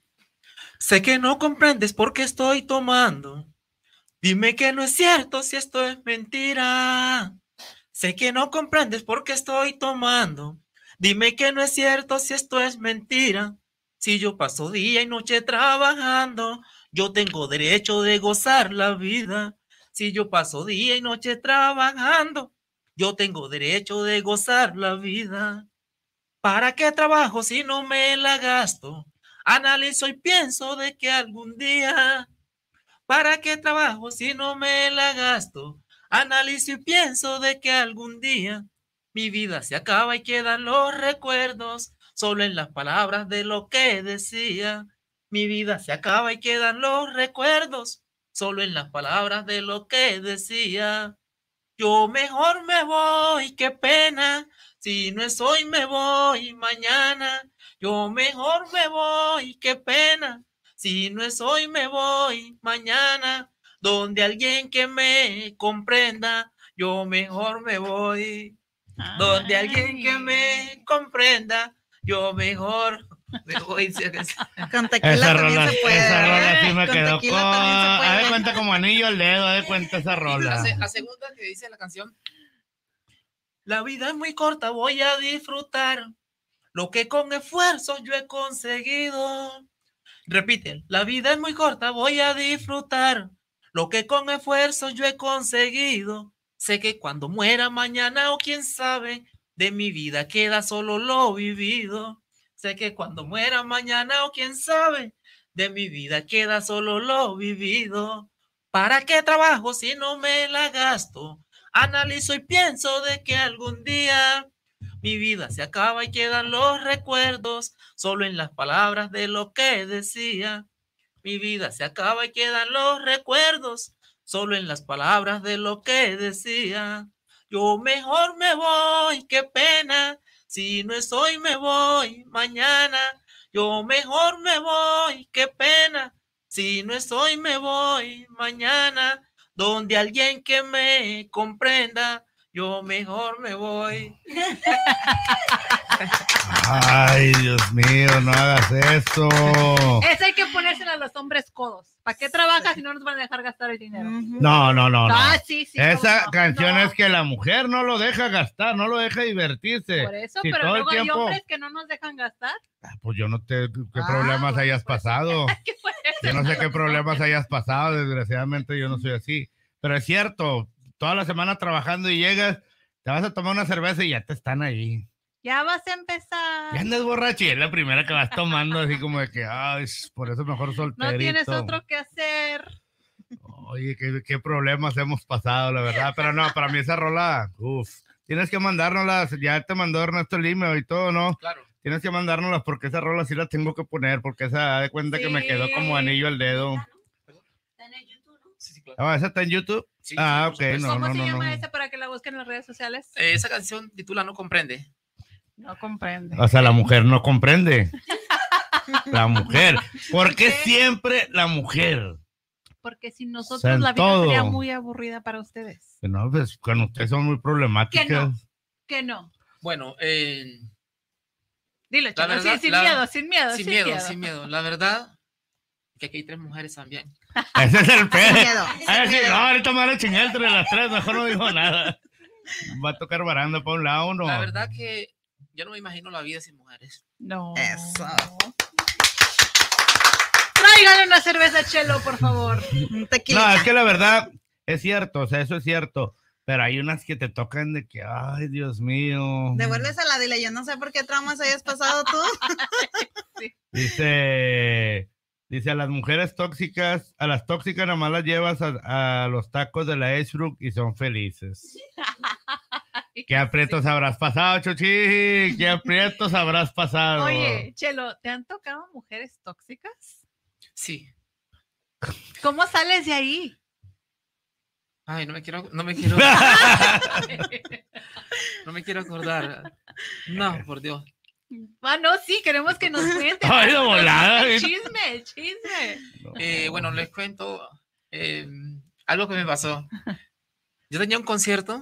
C: sé que no comprendes por qué estoy tomando. Dime que no es cierto si esto es mentira. Sé que no comprendes por qué estoy tomando. Dime que no es cierto si esto es mentira. Si yo paso día y noche trabajando, yo tengo derecho de gozar la vida. Si yo paso día y noche trabajando, yo tengo derecho de gozar la vida. ¿Para qué trabajo si no me la gasto? Analizo y pienso de que algún día. ¿Para qué trabajo si no me la gasto? Analizo y pienso de que algún día mi vida se acaba y quedan los recuerdos solo en las palabras de lo que decía. Mi vida se acaba y quedan los recuerdos solo en las palabras de lo que decía. Yo mejor me voy, qué pena. Si no es hoy, me voy mañana. Yo mejor me voy, qué pena. Si no es hoy, me voy mañana. Donde alguien que me comprenda, yo mejor me voy. Donde alguien que me comprenda, yo mejor me voy.
D: Con tequila
A: Esa
D: también
A: rola,
D: se puede.
A: esa rola
D: ¿eh?
A: sí me
D: Con
A: quedó con.
D: tequila también se puede.
A: Haz de cuenta como anillo al dedo, haz de cuenta esa
C: La,
A: rola.
C: la segunda que dice la canción. La vida es muy corta, voy a disfrutar lo que con esfuerzo yo he conseguido. Repite, la vida es muy corta, voy a disfrutar lo que con esfuerzo yo he conseguido. Sé que cuando muera mañana o quién sabe, de mi vida queda solo lo vivido. Sé que cuando muera mañana o quién sabe, de mi vida queda solo lo vivido. ¿Para qué trabajo si no me la gasto? Analizo y pienso de que algún día mi vida se acaba y quedan los recuerdos solo en las palabras de lo que decía. Mi vida se acaba y quedan los recuerdos solo en las palabras de lo que decía. Yo mejor me voy, qué pena. Si no es hoy, me voy mañana. Yo mejor me voy, qué pena. Si no es hoy, me voy mañana. Donde alguien que me comprenda, yo mejor me voy.
A: Ay, Dios mío, no hagas eso.
B: Esa hay que ponérsela a los hombres codos. ¿Para qué trabajas si no nos van a dejar gastar el dinero?
A: No, no, no, no.
B: Ah, sí, sí.
A: Esa
B: no.
A: canción
B: No,
A: es que la mujer no lo deja gastar, no lo deja divertirse.
B: Por eso,
A: Si
B: pero
A: todo el
B: luego hay
A: tiempo-
B: hombres que no nos dejan gastar.
A: Ah, Pues yo no sé qué
B: Ah,
A: problemas
B: bueno,
A: hayas
B: pues.
A: pasado. Yo no sé qué problemas hayas pasado, desgraciadamente yo no soy así. Pero es cierto, toda la semana trabajando y llegas, te vas a tomar una cerveza y ya te están ahí.
B: Ya vas a empezar.
A: Ya andas borracha y es la primera que vas tomando, así como de que, ay, por eso mejor solterito.
B: No tienes otro que hacer.
A: Oye, qué, qué problemas hemos pasado, la verdad. Pero no, para mí esa rola, uff. Tienes que mandárnoslas, ya te mandó Ernesto Lima y todo, ¿no?
C: Claro.
A: Tienes que mandárnoslas porque esa rola sí la tengo que poner, porque esa da de cuenta que me quedó como anillo al dedo.
C: Sí, sí, claro.
A: Ah, ¿esa está en YouTube?
C: Sí,
A: Ah, ok, no,
B: ¿Cómo
A: no,
B: se
A: no,
B: llama
A: no.
B: esa para que la busquen en las redes sociales?
C: Eh, esa canción titula No comprende.
B: No comprende.
A: O sea, la mujer no comprende. La mujer. ¿Por qué siempre la mujer?
B: Porque sin
A: sea,
B: nosotros la vida sería muy aburrida para ustedes.
A: Que No, pues con ustedes son muy problemáticas.
B: Que no. Que no.
C: Bueno, eh,
B: Dilo, Chelo,
C: verdad,
B: sí, sin
C: la-
B: miedo, sin miedo,
C: sin miedo, sin miedo. La verdad, que aquí hay tres mujeres también.
A: Ese es el pedo. sí, no, ahorita me van a chingar entre las tres, mejor no digo nada. Va a tocar baranda para un lado, ¿no?
C: La verdad que yo no me imagino la vida sin mujeres.
B: No.
D: Eso.
B: Tráigale una cerveza, Chelo, por favor.
D: Un tequila.
A: No, es que la verdad es cierto, o sea, eso es cierto. Pero hay unas que te tocan de que, ay, Dios mío.
D: Devuélvesela, dile, yo no sé por qué traumas hayas pasado tú.
A: Dice, dice a las mujeres tóxicas, a las tóxicas nada más las llevas a, a los tacos de la Edgebrook y son felices. ¿Qué aprietos habrás pasado, Chuchi? ¿Qué aprietos habrás pasado?
B: Oye, Chelo, ¿te han tocado mujeres tóxicas?
C: Sí.
B: ¿Cómo sales de ahí?
C: Ay, no me quiero, no me quiero, no me quiero acordar. No, por Dios.
B: Ah, no, sí, queremos que nos cuentes.
A: Ay, de volada,
B: chisme, el chisme.
C: Eh, bueno, les cuento eh, algo que me pasó. Yo tenía un concierto.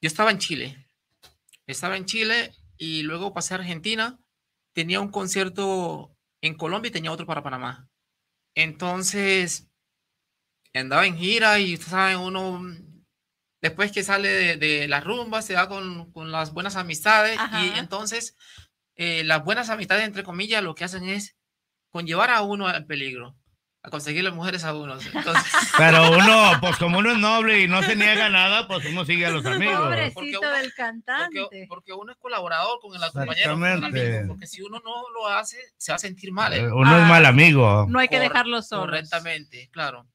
C: Yo estaba en Chile. Estaba en Chile y luego pasé a Argentina. Tenía un concierto en Colombia y tenía otro para Panamá. Entonces, andaba en gira y ustedes saben, uno después que sale de, de la rumba se va con, con las buenas amistades y entonces eh, las buenas amistades, entre comillas, lo que hacen es conllevar a uno al peligro, a conseguir las mujeres a uno. Entonces,
A: Pero uno, pues como uno es noble y no se niega nada, pues uno sigue a los amigos.
C: Porque
B: Pobrecito
C: uno-
B: del cantante.
C: porque uno es colaborador con el compañero, con el amigo,
A: Exactamente.
C: porque si uno no lo hace, se va a sentir mal. ¿eh?
A: Uno es
B: Ah,
A: mal amigo.
B: No hay que dejarlo solo.
C: Correctamente, claro.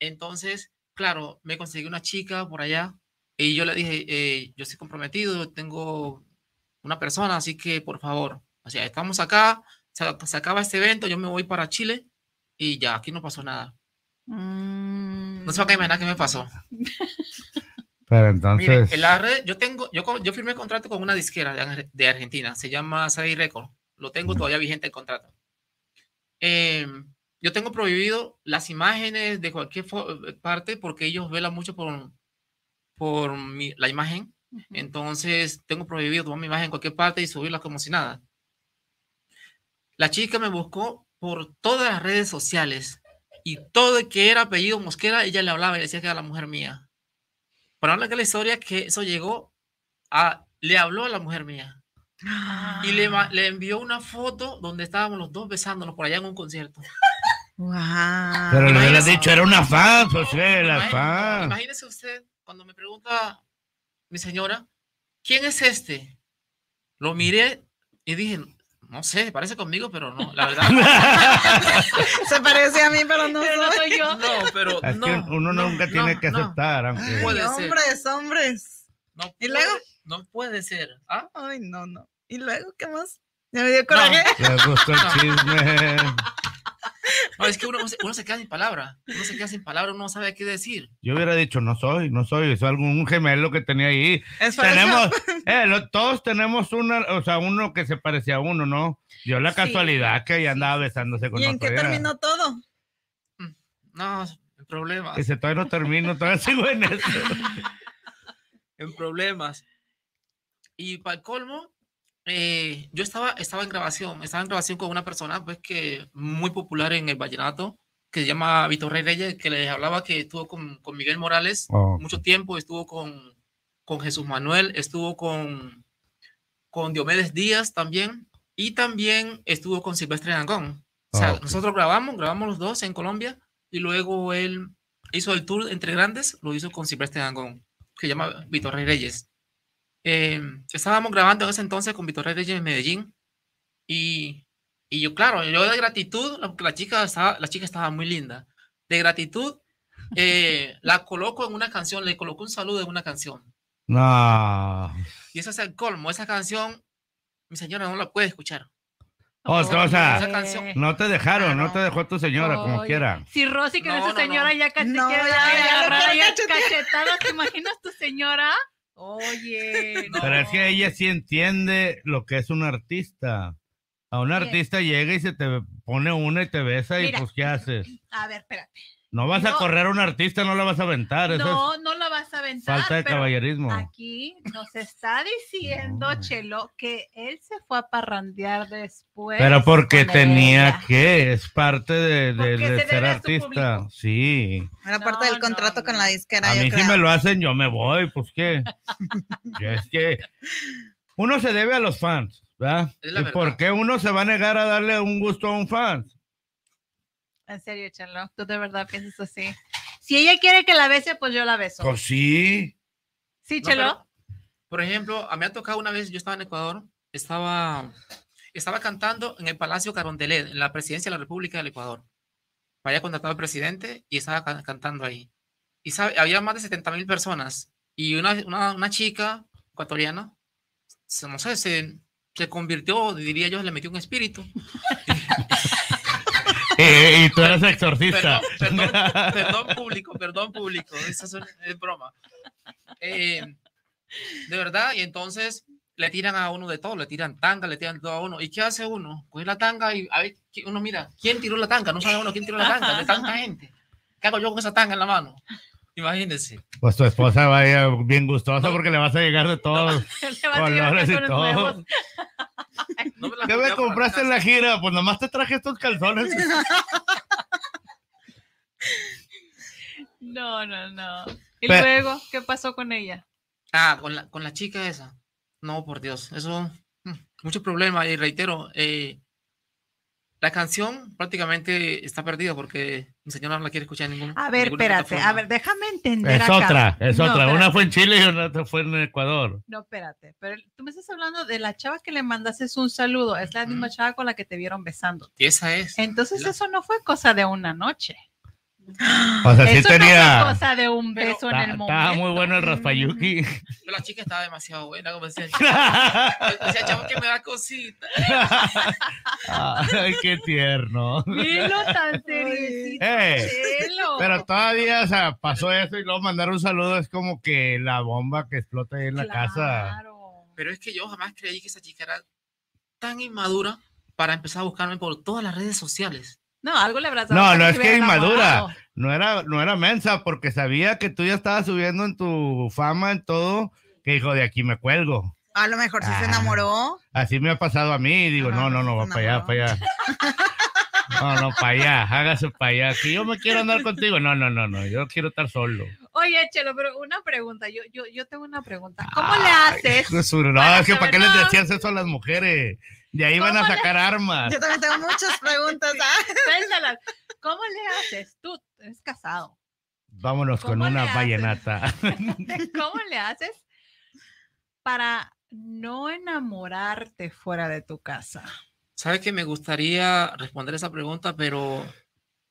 C: Entonces, claro, me conseguí una chica por allá y yo le dije, eh, yo estoy comprometido, tengo una persona, así que por favor, o sea, estamos acá, se, se acaba este evento, yo me voy para Chile y ya, aquí no pasó nada.
B: Mm.
C: No se va a imaginar qué me pasó.
A: Pero
C: Mire,
A: entonces,
C: en la red, yo tengo, yo, yo firmé contrato con una disquera de, de Argentina, se llama Sadi Record, lo tengo todavía vigente el contrato. Em, yo tengo prohibido las imágenes de cualquier fo- parte porque ellos velan mucho por, por mi- la imagen, entonces tengo prohibido tomar mi imagen en cualquier parte y subirla como si nada. La chica me buscó por todas las redes sociales y todo el que era apellido Mosquera, ella le hablaba y decía que era la mujer mía. Para hablar que la historia que eso llegó a, le habló a la mujer mía y le, le envió una foto donde estábamos los dos besándonos por allá en un concierto.
D: Wow.
A: pero le hubieras dicho, era una fan, pues la
C: Imagínese-
A: fan.
C: Imagínese usted cuando me pregunta mi señora, ¿quién es este? Lo miré y dije, no sé, parece conmigo, pero no, la verdad.
D: Se parece a mí, pero no
B: Pero no
D: soy.
B: soy yo.
C: No, pero
A: Es
C: no.
A: que uno
C: no,
A: nunca
C: no,
A: tiene que
C: no,
A: aceptar, aunque...
C: puede ser.
D: hombres, hombres.
C: No
D: ¿Y
C: puede-
D: luego?
C: No puede ser. ¿ah?
D: Ay, no, no. ¿Y luego qué más? Ya me dio coraje.
A: Gustó el chisme.
C: No, es que uno, uno se queda sin palabra. Uno se queda sin palabra, uno no sabe qué decir.
A: Yo hubiera dicho, no soy, no soy, soy algún gemelo que tenía ahí.
D: Es.
A: Tenemos, eh, lo- todos tenemos una, o sea, uno que se parecía a uno, ¿no? Dio la
B: Sí,
A: casualidad que ya andaba besándose con
D: ¿Y en qué terminó todo?
C: No, en problemas.
A: Dice, todavía no termino, todavía sigo en eso.
C: En problemas. Y para el colmo, eh, yo estaba, estaba en grabación, estaba en grabación con una persona pues que muy popular en el vallenato, que se llama Víctor Rey Reyes, que les hablaba que estuvo con, con Miguel Morales
A: Oh,
C: mucho tiempo, estuvo con, con Jesús Manuel, estuvo con, con Diomedes Díaz también, y también estuvo con Silvestre Dangón. O sea,
A: Ah, ok.
C: nosotros grabamos, grabamos los dos en Colombia, y luego él hizo el tour entre grandes, lo hizo con Silvestre Dangón, que se llama Víctor Rey Reyes. Eh, estábamos grabando en ese entonces con Victoria Reyes en Medellín y, y yo, claro, yo de gratitud, la, la chica estaba, la chica estaba muy linda, de gratitud, eh, la coloco en una canción, le coloco un saludo en una canción.
A: No.
C: Y ese es el colmo, esa canción, mi señora no la puede escuchar.
A: Oh, o sea,
C: esa canción.
A: no te dejaron, no
D: Claro.
A: te dejó tu señora, como
B: Oye,
A: quiera.
B: Si Rosy, que no,
C: No,
B: es su
C: no,
B: señora,
C: no.
B: ya casi
D: No,
B: quiere
D: ya, ya
B: ya cachetadas, ¿te imaginas tu señora? Oye, no.
A: Pero es que ella sí entiende lo que es un artista. A un artista llega y se te pone una y te besa y pues ¿qué haces?
B: A ver, espérate.
A: No vas a correr a un artista, no la vas a aventar. Eso
B: No, no la vas a aventar.
A: falta de
B: pero
A: caballerismo.
B: Aquí nos está diciendo
A: No.
B: Chelo que él se fue a parrandear después.
A: Pero porque tenía
B: ella.
A: que, es parte de, de-
B: Porque
A: de
B: se
A: ser artista. Sí.
D: Era
B: No,
D: parte del contrato
B: no.
D: con la disquera,
A: A
D: yo
A: mí si me lo hacen, yo me voy, pues qué. Es que uno se debe a los fans, ¿verdad?
C: Es la
A: ¿Y por
C: verdad.
A: qué uno se va a negar a darle un gusto a un fan?
B: En serio, Chelo, tú de verdad piensas así. Si ella quiere que la bese, pues yo la beso.
A: Pues sí.
B: Sí,
C: No,
B: Chelo.
C: pero, por ejemplo, a mí me ha tocado una vez, yo estaba en Ecuador, estaba, estaba cantando en el Palacio Carondelet, en la presidencia de la República del Ecuador. Me había contratado el presidente y estaba ca- cantando ahí. Y sabe, había más de 70 mil personas. Y una, una, una chica ecuatoriana, se- no sé, se, se convirtió, diría yo, le metió un espíritu.
A: Eh, y tú eres exorcista.
C: Perdón, perdón, perdón público, perdón público, eso es, es broma. Eh, de verdad, y entonces le tiran a uno de todo, le tiran tanga, le tiran todo a uno. ¿Y qué hace uno? Coge la tanga y a ver, uno mira, ¿quién tiró la tanga? No sabe uno quién tiró la tanga, de tanta gente. ¿Qué hago yo con esa tanga en la mano? Imagínense.
A: Pues tu esposa vaya bien gustosa porque le vas a llegar de todos
B: Le vas a
A: y
B: nuevos.
C: No me la
A: ¿Qué me compraste en la gira? Pues nomás te traje estos calzones.
B: No, no, no. ¿Y luego qué pasó con ella?
C: Ah, con la, con la chica esa. No, por Dios, eso, mm, mucho problema. Y reitero, eh, la canción prácticamente está perdida porque mi señora no la quiere escuchar en ningún
B: A ver,
C: ninguna
B: espérate,
C: plataforma.
B: a ver, déjame entender
A: Es
B: acá.
A: otra, es
B: No,
A: otra. Una fue en Chile y otra fue en Ecuador.
B: No, espérate, pero tú me estás hablando de la chava que le mandaste un saludo, es la misma chava con la que te vieron besando.
C: Esa es.
B: Entonces
C: La-
B: eso no fue cosa de una noche.
A: O sea, sí
B: eso no
A: tenía.
B: fue cosa de un
C: Pero-
B: beso en
A: ta-
B: el momento.
A: Estaba muy bueno el raspayuki.
C: Pero la chica estaba demasiado buena, como decía. Decía, chavo, que me da cosita.
A: Ay, qué tierno.
B: Milo tan seriecito, Chelo.
A: Pero todavía, o sea, pasó eso y luego mandar un saludo es como que la bomba que explota ahí en la casa.
B: Claro.
C: Pero es que yo jamás creí que esa chica era tan inmadura para empezar a buscarme por todas las redes sociales.
B: No, algo le habrás dado
A: No, no es que inmadura. No era, no era mensa porque sabía que tú ya estabas subiendo en tu fama, en todo, que dijo, de aquí me cuelgo.
D: A lo mejor sí
A: Ah.
D: se enamoró.
A: Así me ha pasado a mí y digo,
D: Ajá,
A: no, no, no, va para allá, para allá. No, no, para allá, hágase para allá. Que yo me quiero andar contigo. No, no, no, no, yo quiero estar solo.
B: Oye, Chelo, pero una pregunta, yo, yo, yo tengo una pregunta. ¿Cómo le haces?
A: No,
B: para
A: es que para qué
B: saber,
A: les
B: no.
A: decías eso a las mujeres. De ahí van a
B: ¿Cómo le-
A: sacar armas.
D: Yo también tengo muchas preguntas. ¿ah?
B: Pénsalas. ¿Cómo le haces? Tú eres casado.
A: Vámonos con
B: ¿Cómo le
A: una vallenata.
B: ¿Cómo le haces para no enamorarte fuera de tu casa?
C: Sabes que me gustaría responder esa pregunta, pero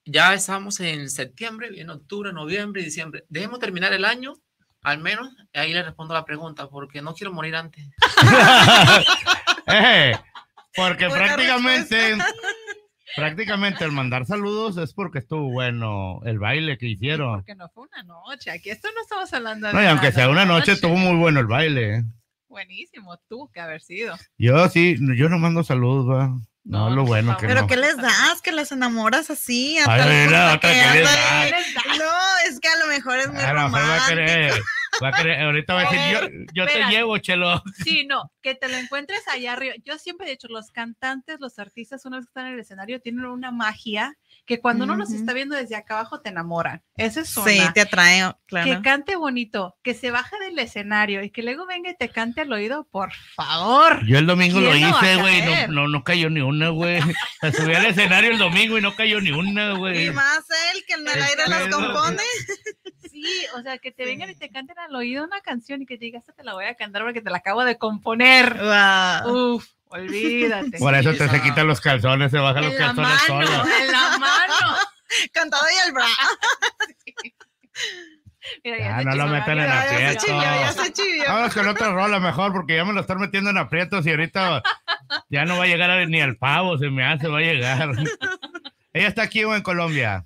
C: ya estamos en septiembre, en octubre, noviembre y diciembre. Dejemos terminar el año, al menos, y ahí le respondo la pregunta, porque no quiero morir antes.
A: Eh, porque
D: Buena
A: prácticamente, prácticamente el mandar saludos es porque estuvo bueno el baile que hicieron.
B: Porque no fue una noche. Aquí esto no estamos hablando de
A: No, y aunque sea una noche, estuvo muy bueno el baile. eh.
B: Buenísimo, tuvo que haber sido.
A: Yo sí, yo no mando saludos, va. No,
B: No,
A: lo bueno que
D: Pero
A: no.
D: ¿qué les das? Que las enamoras así. a
A: Ay,
D: punto
A: otra
D: que
A: que les
D: ándale.
A: da.
D: No, es que a lo mejor es muy
A: A lo mejor va a
D: romántico.
A: Querer, va a querer, ahorita va a decir, yo, yo te llevo, chelo.
B: Sí, no, que te lo encuentres allá arriba. Yo siempre he dicho, los cantantes, los artistas, una vez que están en el escenario, tienen una magia que cuando uno los está viendo desde acá abajo te enamoran. Esa es una.
D: Sí, te atrae,
B: Que cante bonito, que se baje del escenario y que luego venga y te cante al oído, por favor.
A: Yo el domingo lo
B: ¿Quién no va a
A: hice, güey, no, no, no cayó ni una, güey. Subí al escenario el domingo y no cayó ni una,
D: Y
A: güey.
D: más él que en el
A: Es
D: aire las compone.
B: Sí, o sea, que te vengan y te canten al oído una canción y que te digas, "Esta te la voy a cantar porque te la acabo de componer.
D: Wow.
B: Uf, olvídate.
A: Por eso
C: Sí,
A: te se quitan los calzones, se bajan los
B: en
A: calzones
B: mano,
A: solos.
B: en la mano.
D: Con todo y el bra.
B: Mira,
A: Ya,
B: se
A: no lo metan
B: ya
A: en
B: se
D: Ya se
A: aprieto.
D: chivió, ya se chivió.
A: Vamos con otra rola mejor, porque ya me lo están metiendo en aprietos y ahorita ya no va a llegar ni al pavo, se me hace, va a llegar. Ella está aquí o en Colombia.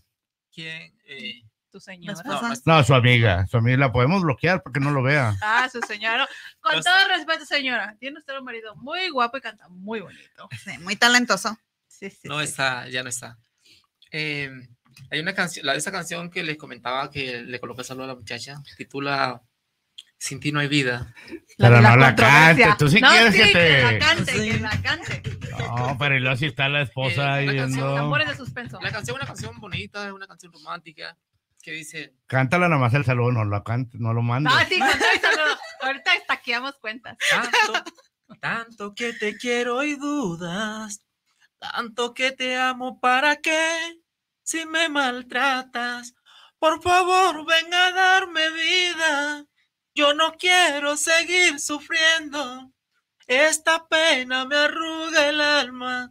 C: ¿Quién? Eh,
B: Tu señora.
C: No,
A: su amiga. Su amiga la podemos bloquear para que no lo vea.
B: Ah, su señora. Con
C: No
B: todo respeto, señora. Tiene usted un marido muy guapo y canta muy bonito.
D: Sí, muy talentoso.
B: Sí, sí.
C: no
B: sí.
C: está, ya no está. Eh, hay una canción, la, esa canción que les comentaba que le coloqué saludo a la muchacha, titula Sin ti no hay vida.
B: La de
A: Pero no la cante. Tú sí
B: No,
A: quieres
B: sí,
A: que te.
B: la cante,
D: Sí.
B: que la cante.
A: No, pero y luego si está la esposa
C: Eh,
A: ahí
C: una canción,
A: viendo.
B: Amores de suspenso.
C: La canción es una canción bonita, es una canción romántica que dice,
A: Cántala nomás el saludo, no lo cante, no lo mandes.
B: Ah, sí, todo y saludo. Ahorita estaqueamos cuentas.
C: tanto, tanto que te quiero y dudas, tanto que te amo, ¿para qué? Si me maltratas, por favor ven a darme vida. Yo no quiero seguir sufriendo. Esta pena me arruga el alma.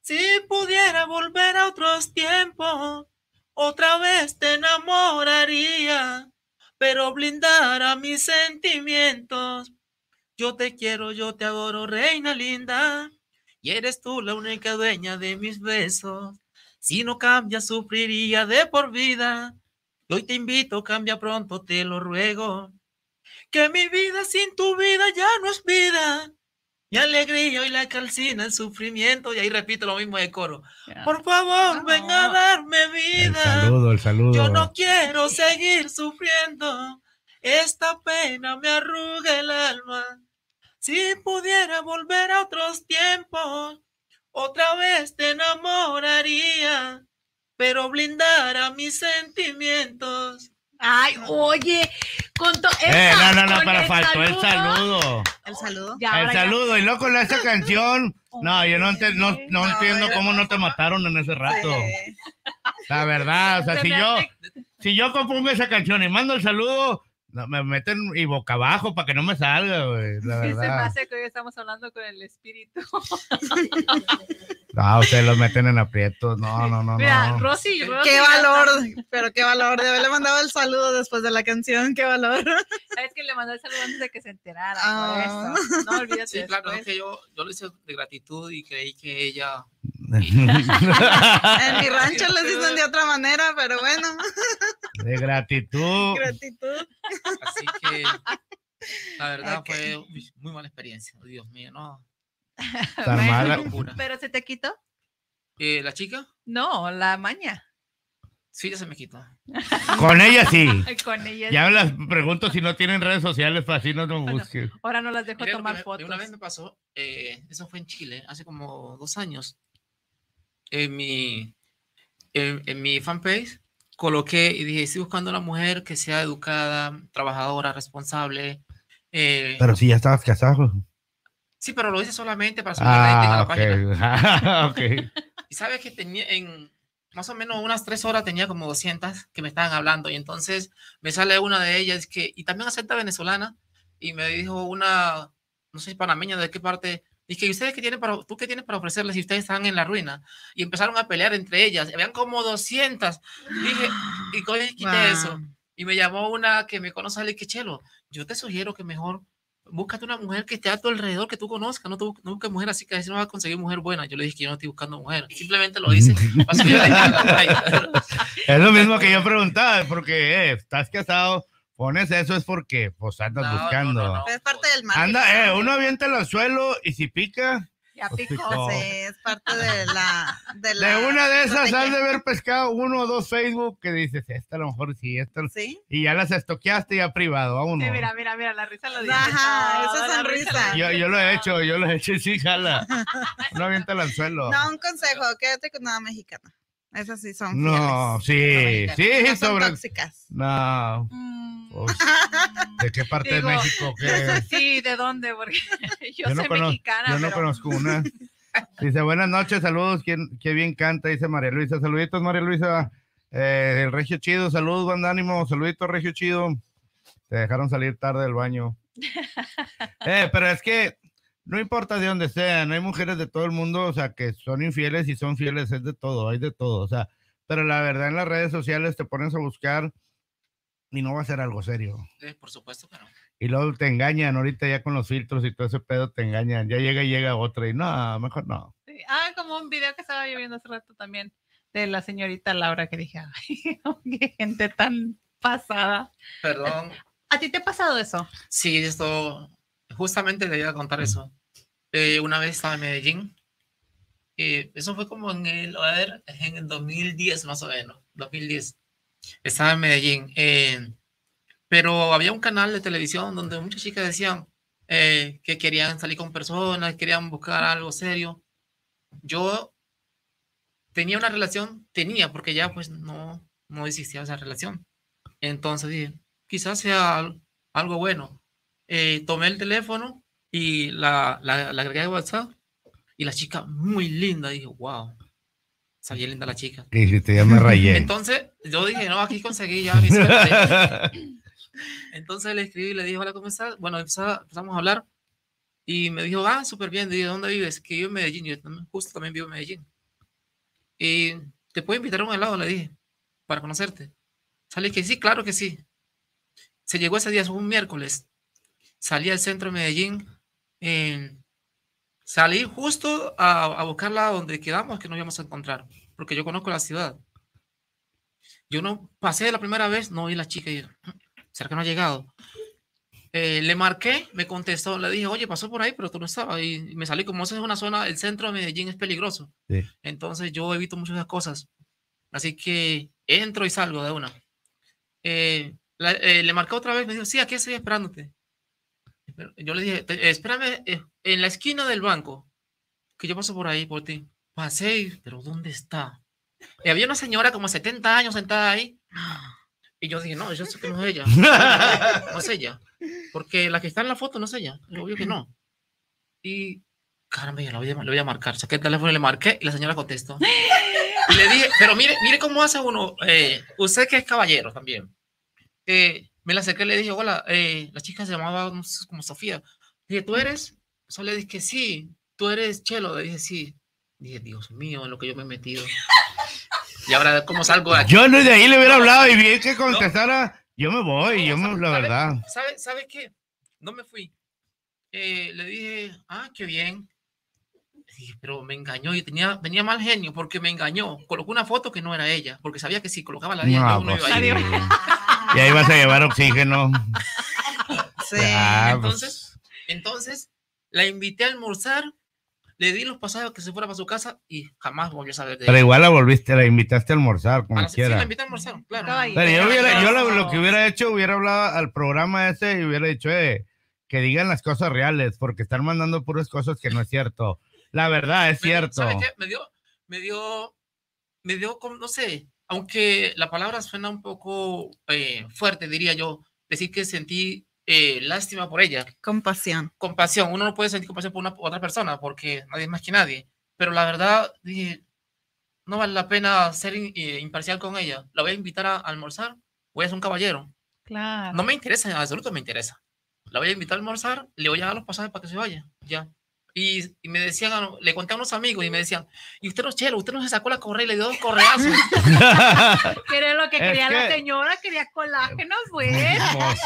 C: Si pudiera volver a otros tiempos, otra vez te enamoraría, pero blindar a mis sentimientos. Yo te quiero, yo te adoro, reina linda, y eres tú la única dueña de mis besos. Si no cambias, sufriría de por vida. Hoy te invito, cambia pronto, te lo ruego. Que mi vida sin tu vida ya no es vida. Mi alegría y la calcina, el sufrimiento. Y ahí repito lo mismo de coro. Por favor, ven a darme
A: El
C: vida.
A: saludo, el saludo.
C: Yo no quiero seguir sufriendo. Esta pena me arruga el alma. Si pudiera volver a otros tiempos, otra vez te enamoraría, pero blindar a mis sentimientos.
B: Ay, oye, con todo.
A: Eh, no, no, no, pero faltó el saludo.
D: El saludo.
B: Ya,
A: El
B: ahora ya.
A: saludo. Y luego con esa canción. No, yo no, ente- no, no
D: No,
A: entiendo
D: era-
A: cómo no te mataron en ese rato.
D: Sí.
A: La verdad, o sea,
B: Se
A: si yo, si yo compongo esa canción y mando el saludo, no, me meten y boca abajo para que no me salga, güey. La
B: Sí, se me
A: verdad.
B: hace que hoy estamos hablando con el espíritu.
A: No, ustedes los meten en aprietos. No, no, no,
B: Mira,
A: no.
B: Rosy, Rosy.
D: Qué valor, pero qué valor de haberle mandado el saludo después de la canción, qué valor.
B: Sabes que le mandé el saludo antes de que se enterara.
D: Ah.
B: Por eso. No olvídate.
C: Sí, claro, es que yo, yo lo hice de gratitud y creí que ella...
D: En mi rancho les dicen de otra manera, pero bueno,
A: De gratitud.
D: gratitud.
C: Así que la verdad
D: Ok.
C: fue uy, muy mala experiencia. Dios mío, no.
A: Tan
B: Bueno,
A: mala.
C: Locura.
B: Pero se te quitó.
C: Eh, ¿La chica?
B: No, la maña.
C: Sí, ya se me quitó.
A: Con ella sí.
B: Con ella.
A: Ya me las pregunto si no tienen redes sociales para así no me busquen.
B: Ahora no las dejo
C: Mira,
B: tomar
C: me-
B: fotos.
C: Una vez me pasó, eh, eso fue en Chile, hace como dos años. En mi, en, en mi fanpage coloqué y dije, estoy buscando una mujer que sea educada, trabajadora, responsable. eh,
A: Pero si ya estabas casado.
C: Sí, pero lo hice solamente para subir rating a
A: Ah,
C: la
A: ok.
C: página.
A: Ah, ok.
C: Y sabes que tenía en más o menos unas tres horas tenía como 200 que me estaban hablando y entonces me sale una de ellas que, y también acepta venezolana y me dijo una, no sé, panameña de qué parte, dije, ¿y ustedes qué tienen para, tú qué tienes para ofrecerles si ustedes están en la ruina? Y empezaron a pelear entre ellas, habían como 200. Dije, y coño, quité
D: Wow.
C: eso. Y me llamó una que me conoce, le dije, Chelo, yo te sugiero que mejor búscate una mujer que esté a tu alrededor, que tú conozcas, no, no busques mujer así que así no vas a conseguir mujer buena. Yo le dije que yo no estoy buscando mujer, simplemente lo hice. a.
A: Es lo mismo que yo preguntaba, porque eh, estás casado, pones eso es porque pues andas
C: No, no,
A: buscando.
C: no, no.
D: Es parte del marketing.
A: Anda, eh, uno avienta al suelo y si pica,
B: Ya picó.
A: picó.
D: Sí, es parte de la. De, la
A: de una de esas has de haber pescado uno o dos Facebook que dices, esta a lo mejor sí, esta.
D: Sí.
A: Y ya las estoqueaste ya privado a uno.
B: Sí, mira, mira, mira, la risa lo dice.
D: Ajá, esa sonrisa.
A: Yo, yo lo he hecho, yo lo he hecho y sí, jala. No avienta al suelo.
D: No, un consejo, quédate con una mexicana. Esas sí son
A: No,
D: fieles.
A: sí, sí,
D: No son
A: sobre.
D: tóxicas.
A: No,
B: Mm.
A: Pues, ¿de qué parte
B: Digo,
A: de México? ¿Qué?
B: No sé si de dónde, porque yo,
A: Yo no
B: soy
A: conozco-
B: mexicana.
A: Yo no
B: pero-
A: conozco una. Dice, buenas noches, saludos, ¿quién, qué bien canta, dice María Luisa. Saluditos, María Luisa. Eh, el Regio Chido, saludos, buen ánimo, saludito, Regio Chido. Te dejaron salir tarde del baño. Eh, pero es que no importa de dónde sean, hay mujeres de todo el mundo, o sea, que son infieles y son fieles, es de todo, hay de todo, o sea, pero la verdad en las redes sociales te pones a buscar y no va a ser algo serio.
C: Sí, por supuesto que no.
A: Y luego te engañan, ahorita ya con los filtros y todo ese pedo te engañan, ya llega y llega otra y no, mejor no.
B: Sí. Ah, como un video que estaba yo viendo hace rato también de la señorita Laura que dije, ay, qué gente tan pasada.
C: Perdón.
B: ¿A ti te ha pasado eso?
C: Sí, esto, justamente te iba a contar eso. Eh, una vez estaba en Medellín. eh, eso fue como en el, a ver, en el 2010 más o menos, 2010. Estaba en Medellín. eh, pero había un canal de televisión donde muchas chicas decían eh, que querían salir con personas, querían buscar algo serio. Yo tenía una relación, tenía, porque ya pues no, no existía esa relación. Entonces dije, quizás sea al- algo bueno. Eh, tomé el teléfono y la, la, la agregué a WhatsApp y la chica muy linda. Dije, wow, salía linda la chica.
A: Y si te rayé.
C: Entonces yo dije, no, aquí conseguí ya mi. Entonces le escribí y le dije, hola, ¿cómo estás? Bueno, empezamos a hablar y me dijo, ah, súper bien. Dije, ¿dónde vives? Que yo en Medellín, yo justo también vivo en Medellín. Y te puedo invitar a un helado, le dije, para conocerte. Sale que sí, claro que sí. Se llegó ese día, fue un miércoles. Salí al centro de Medellín. eh, salí justo a, a buscarla donde quedamos que nos íbamos a encontrar, porque yo conozco la ciudad. Yo no pasé la primera vez, no vi la chica y ¿será que no ha llegado? Eh, le marqué, me contestó, le dije, oye, pasó por ahí, pero tú no estabas. Y me salí, como esa es una zona, el centro de Medellín es peligroso.
A: Sí.
C: Entonces yo evito muchas de esas cosas. Así que entro y salgo de una. Eh, la- eh, le marqué otra vez, me dijo, sí, aquí estoy esperándote. Yo le dije, "Te- espérame eh, en la esquina del banco, que yo paso por ahí por ti. Pasé, pero ¿dónde está? Y había una señora como 70 años sentada ahí. Y yo dije, no, yo sé que no es ella. No es ella. Porque la que está en la foto no es ella. Obvio que no. Y, caramba, la voy a, voy a marcar. Saqué el teléfono y le marqué y la señora contestó. Y le dije, pero mire, mire cómo hace uno. eh, usted que es caballero también. Eh, me la acerqué y le dije, hola, eh, la chica se llamaba no sé, como Sofía. Dije, ¿tú eres? Solo le dije que sí. ¿Tú eres Chelo? Le dije, sí. Dije, Dios mío, en lo que yo me he metido. Y ahora, ¿cómo salgo de aquí?
A: Yo no de ahí le hubiera hablado y bien que contestara, yo me voy, yo me,
C: ¿sabe-
A: la
C: sabe-
A: verdad.
C: ¿Sabe, sabe qué? No me fui. Eh, le dije, ah, qué bien. Dije, pero me engañó y tenía, tenía mal genio porque me engañó. Colocó una foto que no era ella, porque sabía que si colocaba la de
A: No,
C: no
A: pues
C: iba a ir.
A: sí. Y ahí vas a llevar oxígeno.
D: Sí.
A: Ah, pues,
C: Entonces, entonces la invité a almorzar, le di los pasajes que se fuera para su casa y jamás volvió a saber de
A: pero
C: ella.
A: igual la volviste, la invitaste a almorzar, como
C: la- sí, la
A: quiera.
C: invité a almorzar, claro.
B: Caballero.
A: Pero yo, hubiera, yo lo, lo que hubiera hecho, hubiera hablado al programa ese y hubiera dicho, eh, que digan las cosas reales, porque están mandando puras cosas que no es cierto. La verdad, es
C: Me
A: cierto.
C: ¿sabe qué? Me dio, me dio, me dio, como, no sé, aunque la palabra suena un poco eh, fuerte, diría yo, decir que sentí eh, lástima por ella,
D: Compasión.
C: compasión. Uno no puede sentir compasión por una otra persona porque nadie es más que nadie. Pero la verdad, dije, no vale la pena ser in- eh, imparcial con ella. La voy a invitar a almorzar, voy a ser un caballero.
B: Claro.
C: No me interesa, en absoluto me interesa. La voy a invitar a almorzar, le voy a dar los pasajes para que se vaya, ya. Y, y me decían, le conté a unos amigos y me decían, y usted no chelo, usted no se sacó la correa y le dio dos correazos.
B: Que era lo que
A: Es
B: quería la
A: que-
B: señora, quería colágeno, pues.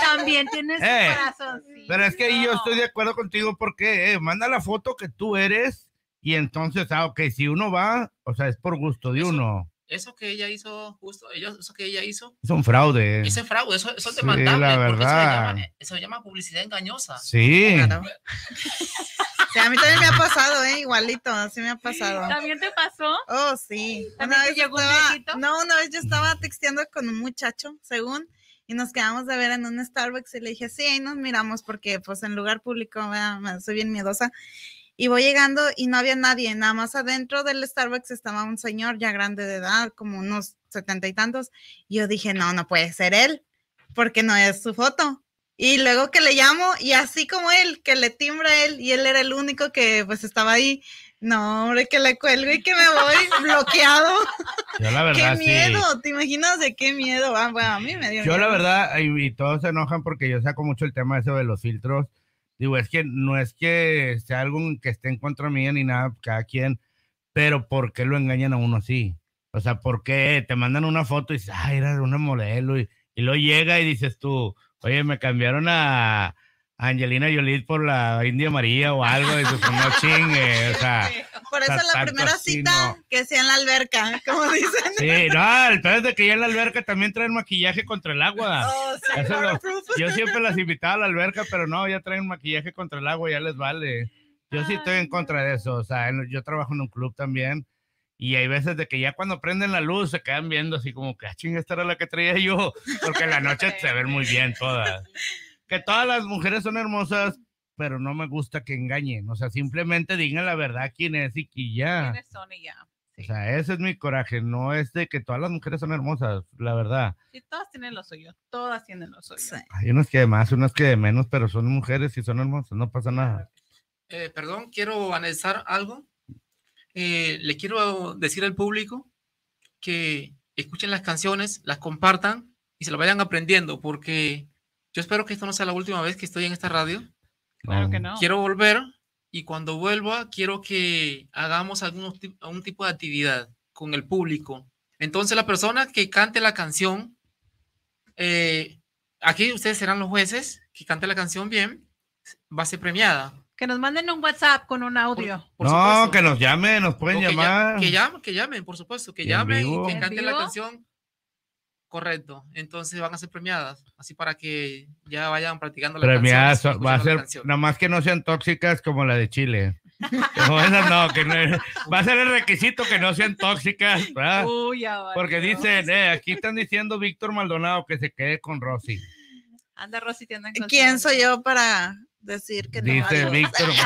B: También tiene su
A: Eh,
B: corazón.
A: Pero es que ahí yo estoy de acuerdo contigo porque eh, manda la foto que tú eres y entonces, ah, ok, si uno va, o sea, es por gusto de
C: Eso-
A: uno.
C: Eso que ella hizo, justo, ella- eso que ella hizo,
A: Es un fraude.
C: ese fraude, eso, eso es
A: Sí,
C: demandable,
A: la
C: porque eso se,
A: verdad.
C: llama, eso se llama publicidad engañosa.
A: Sí.
D: Claro. Sí, a mí también me ha pasado, ¿eh? Igualito, así me ha pasado.
B: ¿También te pasó?
D: Oh, sí.
B: ¿También te llegó
D: estaba- no, una vez yo estaba texteando con un muchacho, según, y nos quedamos de ver en un Starbucks y le dije, sí, ahí nos miramos porque pues en lugar público ¿verdad? soy bien miedosa. Y voy llegando y no había nadie, nada más adentro del Starbucks estaba un señor ya grande de edad, como unos setenta y tantos. Y yo dije, no, no puede ser él, porque no es su foto. Y luego que le llamo y así como él, que le timbra él y él era el único que pues estaba ahí, No, hombre, que le cuelgo y que me voy bloqueado.
A: Yo la
D: ¡Qué
A: verdad sí.
D: miedo! ¿Te imaginas de qué miedo? Ah, bueno, a mí me dio
A: Yo la
D: miedo.
A: verdad, y, y todos se enojan porque yo saco mucho el tema ese de los filtros. Digo, es que no es que sea algo que esté en contra mía ni nada, cada quien, pero ¿por qué lo engañan a uno así? O sea, ¿por qué te mandan una foto y dices, ah, era una modelo? Y, y luego llega y dices tú, oye, me cambiaron a Angelina Jolie por la India María o algo, y dices, pues, no chingue, o sea.
D: Por eso la primera cita
A: no.
D: que sea en la alberca, como dicen.
A: Sí, no, el peor es de que ya en la alberca también traen maquillaje contra el agua.
D: Oh, sí,
A: lo-. Yo siempre las invitaba a la alberca, pero no, ya traen maquillaje contra el agua, ya les vale. Yo sí estoy en contra de eso. O sea, yo trabajo en un club también y hay veces de que ya cuando prenden la luz se quedan viendo así como que, ah, chinga, esta era la que traía yo, porque en la noche se ven muy bien todas. Que todas las mujeres son hermosas, pero no me gusta que engañen. O sea, simplemente digan la verdad quién es y, y ya.
B: ¿Quiénes son y ya?
A: O
B: Sí.
A: sea, ese es mi coraje. No es de que todas las mujeres son hermosas, la verdad.
B: Sí, todas tienen lo suyo, todas tienen lo suyo.
D: Sí.
A: Hay unas que de más, unas que de menos, pero son mujeres y son hermosas, no pasa nada.
C: Eh, perdón, quiero analizar algo. Eh, le quiero decir al público que escuchen las canciones, las compartan y se lo vayan aprendiendo, porque yo espero que esto no sea la última vez que estoy en esta radio.
B: Claro que no.
C: Quiero volver y cuando vuelva quiero que hagamos algún, algún tipo de actividad con el público. Entonces la persona que cante la canción, eh, aquí ustedes serán los jueces, que cante la canción bien, va a ser premiada.
B: Que nos manden un WhatsApp con un
C: Por-
B: audio.
C: por
A: no,
C: supuesto.
A: que nos llamen, nos pueden
C: que, ya-
A: llamar.
C: que llamen, que llamen, por supuesto, que llamen y que
B: ¿En
C: canten la canción. Correcto. Entonces van a ser premiadas, así para que ya vayan practicando la
A: Premiadas,
C: canción.
A: va a ser, nada más que no sean tóxicas como la de Chile. No, no, que no- va a ser el requisito que no sean tóxicas, ¿verdad?
B: Uy, ya valió.
A: Porque dicen, eh, aquí están diciendo Víctor Maldonado que se quede con Rosy.
B: Anda, Rosy, te andan
D: ¿Quién soy yo para decir que no
A: Dice
D: valgo?
A: Víctor.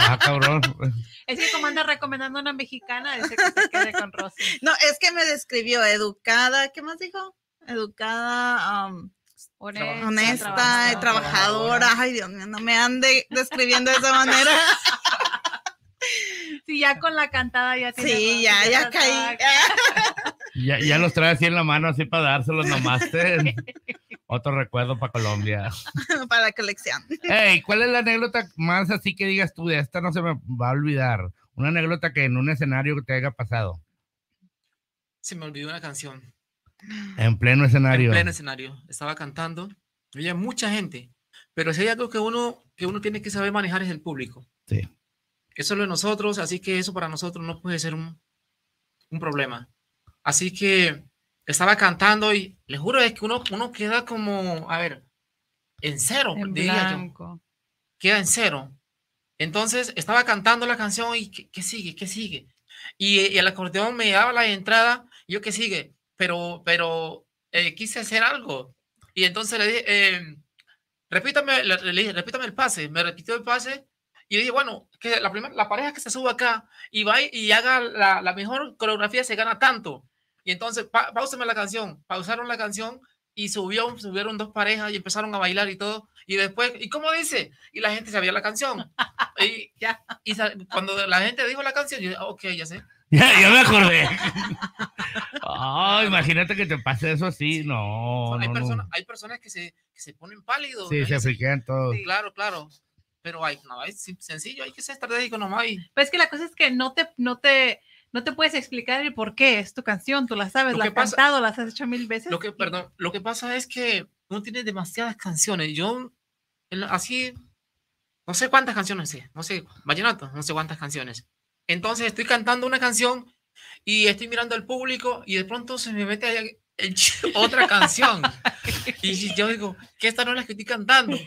A: Ah, cabrón.
B: Es que como anda recomendando una mexicana, dice que se quede con Rosy.
D: No, es que me describió educada, ¿qué más dijo? Educada, um,
B: Honesta,
D: honesta, trabajadora. Ay, Dios mío, no me ande describiendo de esa manera.
B: Sí, ya con la cantada ya tiene.
D: Sí, ya, ya caí.
A: Ya, ya los trae así en la mano, así para dárselos nomás. ten. Otro recuerdo para Colombia.
D: para la colección.
A: Hey, ¿cuál es la anécdota más así que digas tú de esta no se me va a olvidar? Una anécdota que en un escenario te haya pasado.
C: Se me olvidó una canción.
A: En pleno escenario.
C: En pleno escenario. Estaba cantando. Había mucha gente. Pero si hay algo que uno, que uno tiene que saber manejar es el público.
A: Sí.
C: Eso es lo de nosotros, así que eso para nosotros no puede ser un, un problema. Así que estaba cantando y le juro es que uno, uno queda como, a ver, en cero,
B: En
C: diría yo.
B: blanco.
C: Queda en cero. Entonces estaba cantando la canción y ¿qué, qué sigue? ¿Qué sigue? Y, y el acordeón me daba la entrada, y yo qué sigue, pero, pero eh, quise hacer algo. Y entonces le dije, eh, repítame, le, le dije, repítame el pase. Me repitió el pase y dije, bueno, que la, primera, la pareja que se suba acá y va y, haga la, la mejor coreografía se gana tanto. Y entonces, pa, pauseme la canción. Pausaron la canción y subió, subieron dos parejas y empezaron a bailar y todo. Y después, ¿y cómo dice? Y la gente sabía la canción. Y,
B: Ya.
C: y cuando la gente dijo la canción, yo dije, ok, ya sé.
A: Ya, ya me acordé. Oh, imagínate que te pase eso así. No,
C: hay,
A: no,
C: personas,
A: no.
C: hay personas que se, que se ponen pálidos.
A: Sí,
C: ¿no?
A: se
C: sí,
A: friquean todos.
B: Sí.
C: Claro, claro. Pero hay, no, es sencillo, hay que ser estratégico nomás. Y,
B: Pues es que la cosa es que no te, no te, no te puedes explicar el por qué es tu canción, tú la sabes,
C: Lo
B: la has
C: pasa-
B: cantado, la has hecho mil veces.
C: Lo que,
B: y-
C: perdón, lo que pasa es que uno tiene demasiadas canciones. Yo, así, no sé cuántas canciones no sé, vallenato, no sé cuántas canciones. Entonces estoy cantando una canción y estoy mirando al público y de pronto se me mete ch- otra canción. Y yo digo, que esta no es la que estoy cantando.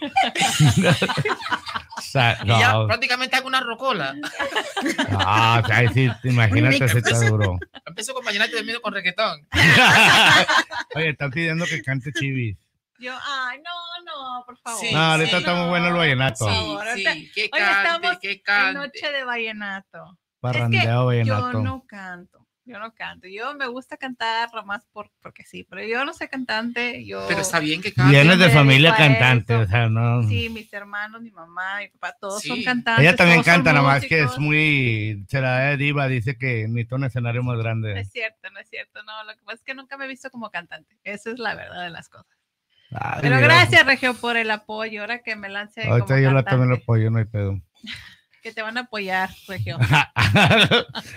C: Y ya
A: no,
C: prácticamente hago una rocola.
A: no, o sea, ahí sí, imagínate si está duro.
C: Empiezo con vallenato y termino con reggaetón.
A: Oye, están pidiendo que cante chivis.
B: Yo, ay, no, no, por favor.
C: Sí,
A: No, ahorita
C: sí.
A: está muy bueno el vallenato.
B: Sí.
C: Sí, que
B: Hoy
C: cante,
B: estamos
C: que
B: En
C: cante.
B: Noche de vallenato.
A: Parrandeo
B: Yo
A: vallenato.
B: no canto. Yo no canto. Yo me gusta cantar nomás por, porque sí, pero yo no soy cantante. Yo,
C: Pero está bien que cante.
A: Vienes de familia cantante,
B: eso.
A: o sea, no.
B: Sí, mis hermanos, mi mamá, mi papá, todos son cantantes.
A: Ella también canta, nada más que es muy. Será diva, dice que necesita un escenario más
B: No
A: grande.
B: es cierto, no es cierto. No, lo que pasa es que nunca me he visto como cantante. Esa es la verdad de las cosas.
A: Ay,
B: Pero gracias, Regio, por el apoyo. Ahora que me lance como
A: Ahorita yo la también lo
B: cantante,
A: apoyo, no hay pedo.
B: que te van a apoyar, Regio.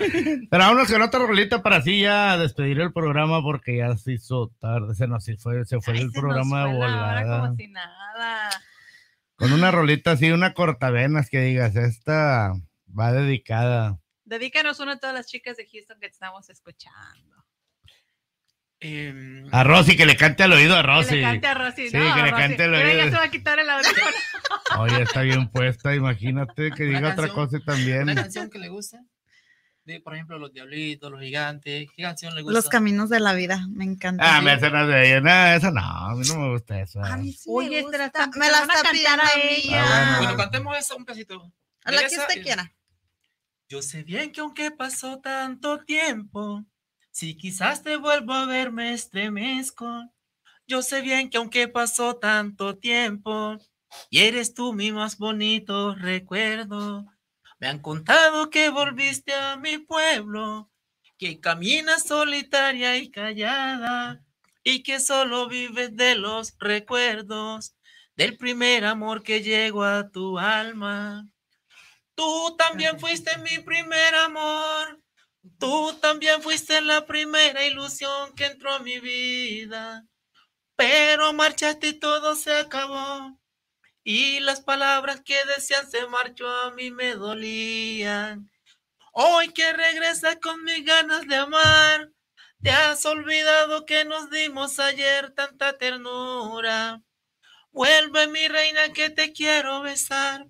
A: Pero vámonos con otra rolita para así ya despedir el programa porque ya se hizo tarde, se nos fue, se fue
B: Ay,
A: el
B: se
A: programa de volada.
B: como si nada.
A: Con una rolita así, una cortavenas que digas, esta va dedicada.
B: Dedícanos una a todas las chicas de Houston que te estamos escuchando.
C: Em,
A: A Rosy, que le cante al oído a
B: Que
A: Rosy.
B: le cante a Rosy.
A: Sí,
B: no,
A: que le
B: Rosy.
A: cante el
B: Mira, ya
A: oído.
B: se va a quitar el audífono.
A: Oye, está bien puesta, imagínate que
C: Una
A: diga otra
C: canción,
A: cosa también.
C: Una canción que le guste. De, por ejemplo, Los Diablitos, Los Gigantes. ¿Qué canción le gusta?
D: Los caminos de la vida, me encanta.
A: Ah, me hacen las de ella. No, esa no, a mí no me gusta eso.
D: A mí sí
B: Oye,
D: me,
B: te la
D: gusta.
B: están-
D: me la está
B: cantar
D: pidiendo
B: a ella.
A: Ah, bueno.
C: Bueno, cantemos esa un pedacito.
D: A la que
C: esa,
D: usted
C: eh,
D: quiera.
C: Yo sé bien que aunque pasó tanto tiempo, si quizás te vuelvo a ver me estremezco. Yo sé bien que aunque pasó tanto tiempo, y eres tú mi más bonito recuerdo. Me han contado que volviste a mi pueblo, que caminas solitaria y callada, y que solo vives de los recuerdos del primer amor que llegó a tu alma. Tú también fuiste mi primer amor. Tú también fuiste la primera ilusión que entró a mi vida. Pero marchaste y todo se acabó. Y las palabras que decían se marchó a mí me dolían. Hoy que regresas con mis ganas de amar, te has olvidado que nos dimos ayer tanta ternura. Vuelve mi reina que te quiero besar.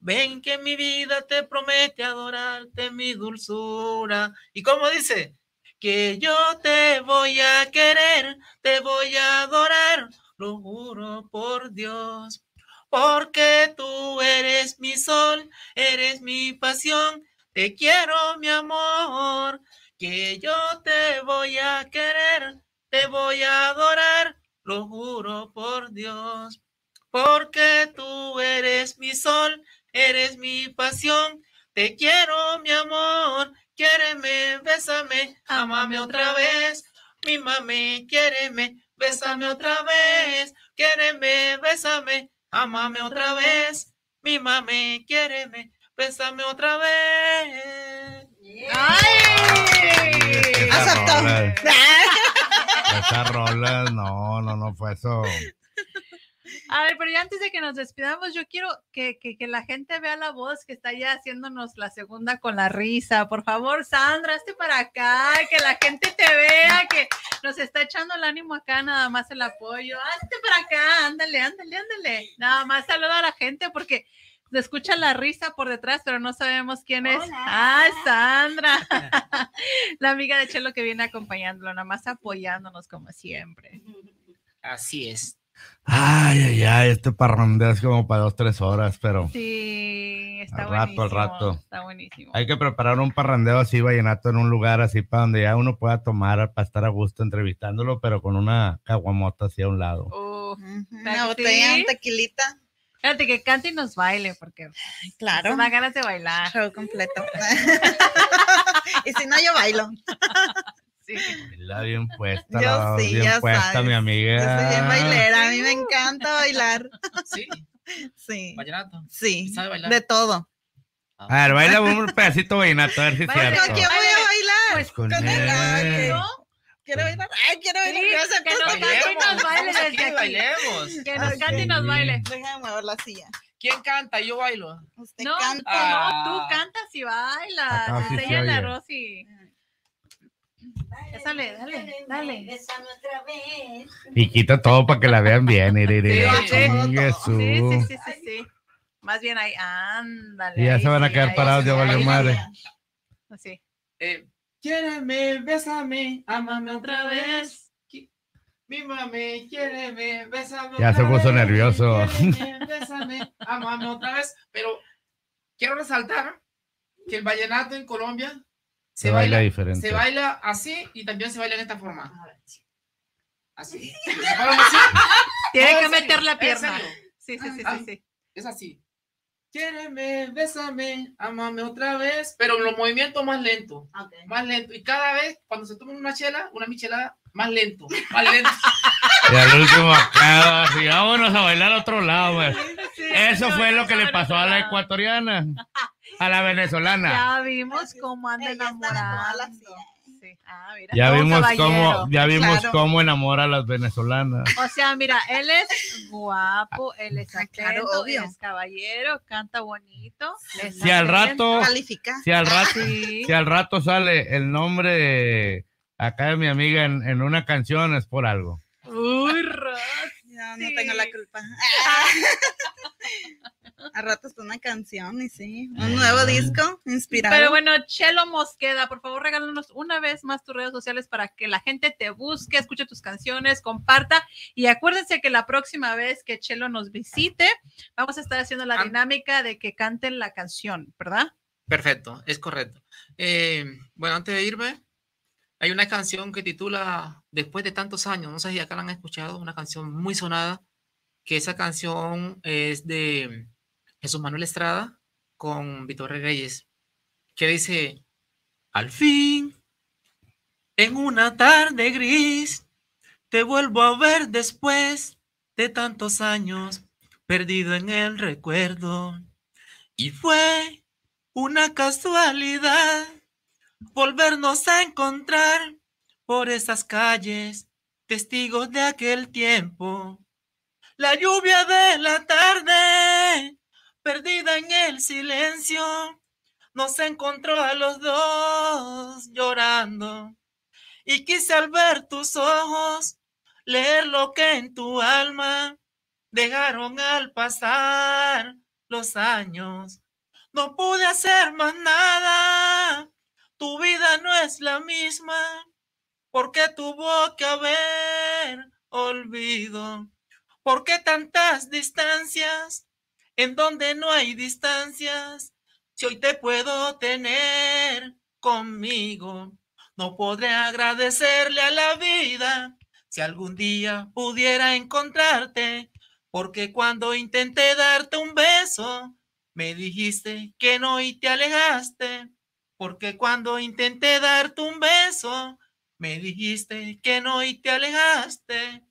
C: Ven que mi vida te promete adorarte, mi dulzura. ¿Y cómo dice? Que yo te voy a querer, te voy a adorar, lo juro por Dios. Porque tú eres mi sol, eres mi pasión, te quiero mi amor. Que yo te voy a querer, te voy a adorar, lo juro por Dios. Porque tú eres mi sol, eres mi pasión. Te quiero, mi amor. Quiéreme, bésame, amame otra vez. Mímame, quiéreme, bésame otra vez. Quiéreme, bésame, amame otra vez. Mímame, quiéreme, bésame otra vez.
B: ¡Ay!
D: Aceptó.
A: rolas, no, no, no fue eso.
B: A ver, pero ya antes de que nos despidamos, yo quiero que, que, que la gente vea la voz que está ya haciéndonos la segunda con la risa. Por favor, Sandra, hazte para acá, que la gente te vea, que nos está echando el ánimo acá, nada más el apoyo. Hazte para acá, ándale, ándale, ándale. Nada más saluda a la gente porque se escucha la risa por detrás, pero no sabemos quién es.
E: Hola.
B: Ah, Sandra, la amiga de Chelo que viene acompañándolo, nada más apoyándonos como siempre.
C: Así es.
A: Ay, ay, ay, este parrandeo es como para dos, tres horas, pero
B: Sí, está
A: Al rato, al
B: buenísimo.
A: rato.
B: Está buenísimo.
A: hay que preparar un parrandeo así, vallenato, en un lugar así para donde ya uno pueda tomar, para estar a gusto entrevistándolo, pero con una caguamota así a un lado.
B: ¿Verdad
D: Una
B: que
D: botella, un tequilita.
B: Fíjate que cante y nos baile, porque
D: Claro.
B: me da ganas de bailar.
D: Show completo. y si no, yo bailo.
B: Sí.
A: La bien puesta,
D: Yo
A: la-
D: sí,
A: bien
D: ya
A: puesta,
D: sabes.
A: mi
D: Yo
A: amiga.
D: soy bien bailera. A mí me encanta bailar.
C: Sí,
D: Sí.
C: vallenato.
D: Sí.
C: ¿Sabe bailar?
D: De todo.
A: A ver, baila un pedacito vallenato, a ver si es cierto.
D: ¿Con quién voy a bailar?
B: Pues,
A: Con
D: con
A: él.
D: él.
B: ¿no?
D: Quiero bailar. Ay, quiero bailar.
B: Sí,
D: Gracias,
B: que nos cante y nos baile
C: Estamos
B: desde aquí.
C: bailemos.
B: Que nos
A: Ok.
B: cante y nos baile.
D: Déjame mover la silla.
C: ¿Quién canta? Yo bailo.
D: Usted
B: No,
D: canta.
C: Ah.
B: no, tú cantas y bailas.
A: Acá sí se
B: Enséñale a
A: oye.
B: Rosy. Dale, dale.
A: Y quita todo para que la vean bien.
B: Sí, Sí, sí, sí. Más bien ahí, ándale.
A: Y ya se van a quedar parados, ya valió madre.
B: sí. Así.
C: Eh, quiéreme, bésame, amame otra vez. Mímame, quiéreme, bésame
A: Ya se puso nervioso.
C: Bésame, amame otra vez. Pero quiero resaltar que el vallenato en Colombia
A: Se baila diferente.
C: Se baila así y también se baila en esta forma. Así.
B: Tiene que meter la pierna. Sí, sí, sí,
C: Ah.
B: sí, sí.
C: Es así. Quiéreme, bésame, amame otra vez, pero los movimientos más lentos,
E: Ok.
C: más lento. Y cada vez, cuando se toman una chela, una michelada, más lento, más lento.
A: Y al último acá, así, vámonos a bailar a otro lado, güey.
B: Sí,
A: Eso fue lo que le pasó a la ecuatoriana, a la venezolana.
B: Ya vimos cómo anda
D: enamorada.
B: Sí. Ah, mira,
A: Ya vimos cómo, ya vimos
D: Claro.
A: cómo enamora a las venezolanas.
B: O sea, mira, él es guapo, él es
D: Ah, claro,
B: atento,
D: obvio.
B: es caballero, canta bonito. es
A: Si al rato, si al rato,
B: Sí.
A: si al rato sale el nombre de acá de mi amiga en, en una canción es por algo.
B: Uy, Ros.
D: No
B: Sí.
D: tengo la culpa. A ratos una canción y sí, un nuevo disco inspirado.
B: Pero bueno, Chelo Mosqueda, por favor, regálanos una vez más tus redes sociales para que la gente te busque, escuche tus canciones, comparta. Y acuérdense que la próxima vez que Chelo nos visite, vamos a estar haciendo la
C: Ah.
B: dinámica de que canten la canción, ¿verdad?
C: Perfecto, es correcto. Eh, bueno, antes de irme, hay una canción que titula Después de tantos años, no sé si acá la han escuchado, una canción muy sonada, que esa canción es de Jesús Manuel Estrada con Víctor Reyes, que dice, al fin, en una tarde gris, te vuelvo a ver después de tantos años, perdido en el recuerdo. Y fue una casualidad volvernos a encontrar por esas calles, testigos de aquel tiempo. La lluvia de la tarde, en el silencio, nos encontró a los dos llorando. Y quise al ver tus ojos, leer lo que en tu alma dejaron al pasar los años. No pude hacer más nada. Tu vida no es la misma porque tuvo que haber olvido. ¿Por qué tantas distancias en donde no hay distancias? Si hoy te puedo tener conmigo, no podré agradecerle a la vida si algún día pudiera encontrarte, porque cuando intenté darte un beso, me dijiste que no y te alejaste, porque cuando intenté darte un beso, me dijiste que no y te alejaste.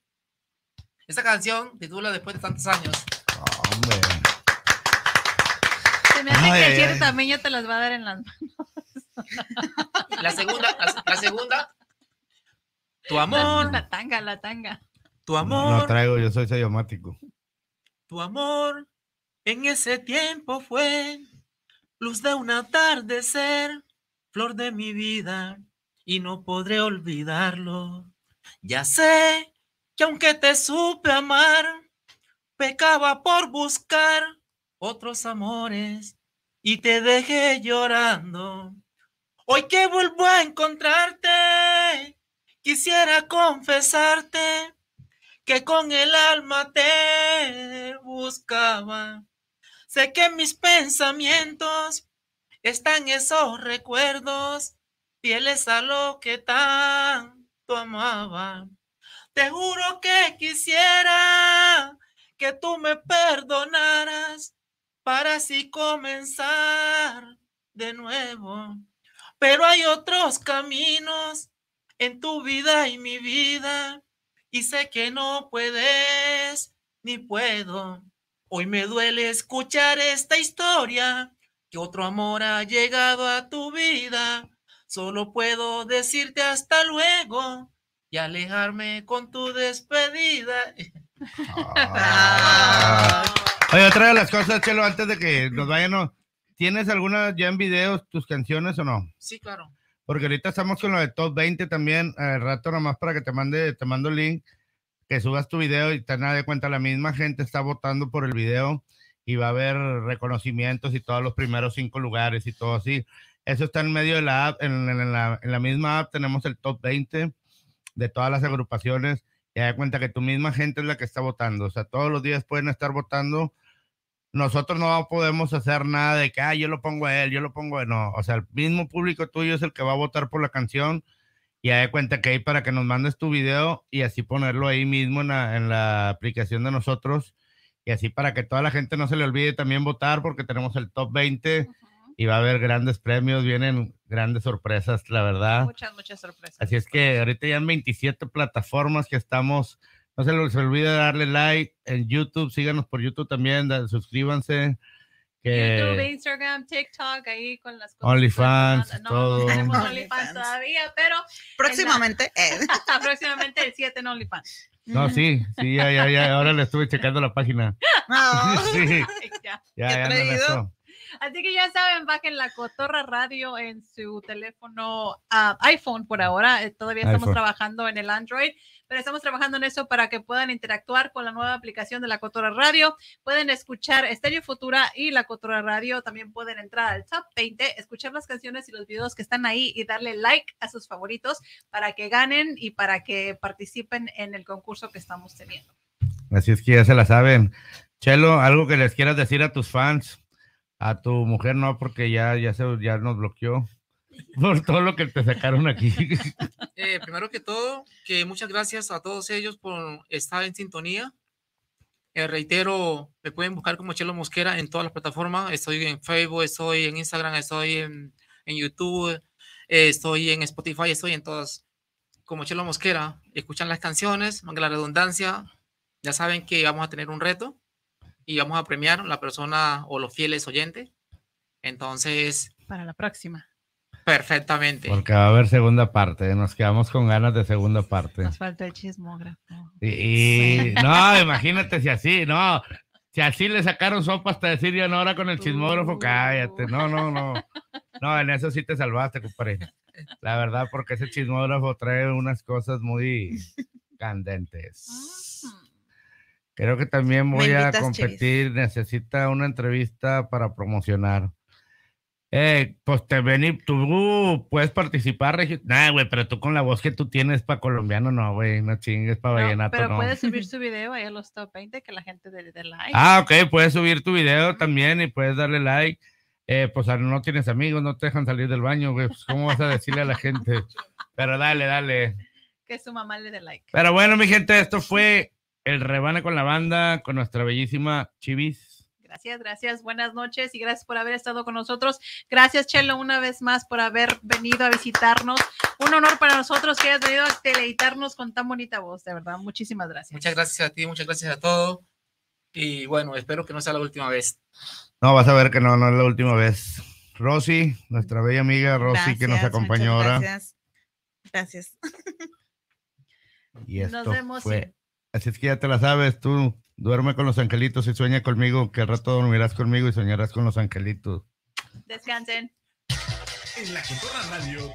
C: Esta canción titula Después de tantos años.
A: Hombre.
B: Se me hace
A: Ay,
B: que el
A: ay.
B: también ya te las va a dar en las manos.
C: La segunda, la, la segunda. Tu amor,
B: La tanga, la tanga.
C: tu
A: No,
C: amor.
A: no traigo, yo soy sellomático.
C: Tu amor en ese tiempo fue luz de un atardecer, flor de mi vida, y no podré olvidarlo. Ya sé que aunque te supe amar, pecaba por buscar otros amores y te dejé llorando. Hoy que vuelvo a encontrarte, quisiera confesarte que con el alma te buscaba. Sé que mis pensamientos están esos recuerdos fieles a lo que tanto amaba. Te juro que quisiera que tú me perdonaras para así comenzar de nuevo. Pero hay otros caminos en tu vida y mi vida y sé que no puedes ni puedo. Hoy me duele escuchar esta historia, que otro amor ha llegado a tu vida. Solo puedo decirte hasta luego y alejarme con tu despedida.
A: Ah. Oye, otra de las cosas, Chelo, antes de que nos vayan. ¿tienes alguna ya en videos tus canciones o no?
C: Sí, claro.
A: Porque ahorita estamos con lo de Top 20 también, al rato nomás para que te mande, te mando el link, que subas tu video y te das de cuenta, la misma gente está votando por el video y va a haber reconocimientos y todos los primeros cinco lugares y todo así. Eso está en medio de la app, en, en la, en la misma app tenemos el Top 20 de todas las agrupaciones y da cuenta que tu misma gente es la que está votando. O sea, todos los días pueden estar votando nosotros no podemos hacer nada de que, ah, yo lo pongo a él, yo lo pongo a él. No, o sea, el mismo público tuyo es el que va a votar por la canción y hay cuenta que hay para que nos mandes tu video y así ponerlo ahí mismo en la, en la aplicación de nosotros y así para que toda la gente no se le olvide también votar porque tenemos el top 20 y va a haber grandes premios, vienen grandes sorpresas, la verdad.
B: Muchas, muchas sorpresas.
A: Así es que ahorita ya en 27 plataformas que estamos. No se les olvide darle like en YouTube, síganos por YouTube también, da- suscríbanse. Que
B: YouTube, Instagram, TikTok, ahí con las cosas.
A: OnlyFans,
B: No,
A: todo.
B: No tenemos
D: OnlyFans.
B: Todavía, pero
D: Próximamente, eh.
B: próximamente el 7 en OnlyFans.
A: no, sí, sí, ya, ya, ya, ahora le estuve checando la página.
D: No.
A: Sí,
B: Ya.
A: ya, ya eso.
B: Así que ya saben, bajen la Cotorra Radio en su teléfono ah, iPhone por ahora. Eh, Todavía estamos
A: iPhone.
B: trabajando en el Android, pero estamos trabajando en eso para que puedan interactuar con la nueva aplicación de la Cotorra Radio. Pueden escuchar Estéreo Futura y la Cotorra Radio. También pueden entrar al Top 20, escuchar las canciones y los videos que están ahí y darle like a sus favoritos para que ganen y para que participen en el concurso que estamos teniendo.
A: Así es que ya se la saben. Chelo, algo que les quieras decir a tus fans, a tu mujer no, porque ya, ya, se, ya nos bloqueó por todo lo que te sacaron aquí.
C: Eh, primero que todo, que muchas gracias a todos ellos por estar en sintonía. Eh, reitero, me pueden buscar como Chelo Mosquera en todas las plataformas. Estoy en Facebook, estoy en Instagram, estoy en, en YouTube, eh, estoy en Spotify, estoy en todas como Chelo Mosquera. Escuchan las canciones, aunque la redundancia, ya saben que vamos a tener un reto y vamos a premiar la persona o los fieles oyentes. Entonces,
B: Para la próxima.
C: perfectamente.
A: Porque va a haber segunda parte, nos quedamos con ganas de segunda parte.
B: Nos falta el chismógrafo.
A: Y, y- no, imagínate si así, no. Si así le sacaron sopa hasta decir ya no, ahora con el chismógrafo,
B: Uh.
A: cállate. No, no, no. No, en eso sí te salvaste, compadre. La verdad, porque ese chismógrafo trae unas cosas muy candentes. Creo que también voy a competir. Necesita una entrevista para promocionar. Eh, pues te ven y tú puedes participar. Nah, güey, pero tú con la voz que tú tienes para colombiano, no, güey, no chingues para
B: No,
A: vallenato,
B: pero
A: no.
B: puedes subir su video ahí a los top 20 que la gente de like.
A: Ah, ok, puedes subir tu video también y puedes darle like. Eh, pues no tienes amigos, no te dejan salir del baño, güey. Pues, ¿Cómo vas a decirle a la gente? Pero dale, dale.
B: Que su mamá le dé like.
A: Pero bueno, mi gente, esto fue el rebane con la banda, con nuestra bellísima Chivis.
B: Gracias, gracias. Buenas noches y gracias por haber estado con nosotros. Gracias, Chelo, una vez más por haber venido a visitarnos. Un honor para nosotros que hayas venido a deleitarnos con tan bonita voz, de verdad. Muchísimas gracias.
C: Muchas gracias a ti, muchas gracias a todos. Y bueno, espero que no sea la última vez.
A: No, vas a ver que no, no es la última vez. Rosy, nuestra bella amiga Rosy, que nos acompañó ahora.
D: Gracias. Gracias.
A: Y esto
B: Nos vemos.
A: fue. Así es que ya te la sabes, tú duerme con los angelitos y sueña conmigo, que al rato dormirás conmigo y soñarás con los angelitos.
B: Descansen.
F: En la Cotorra Radio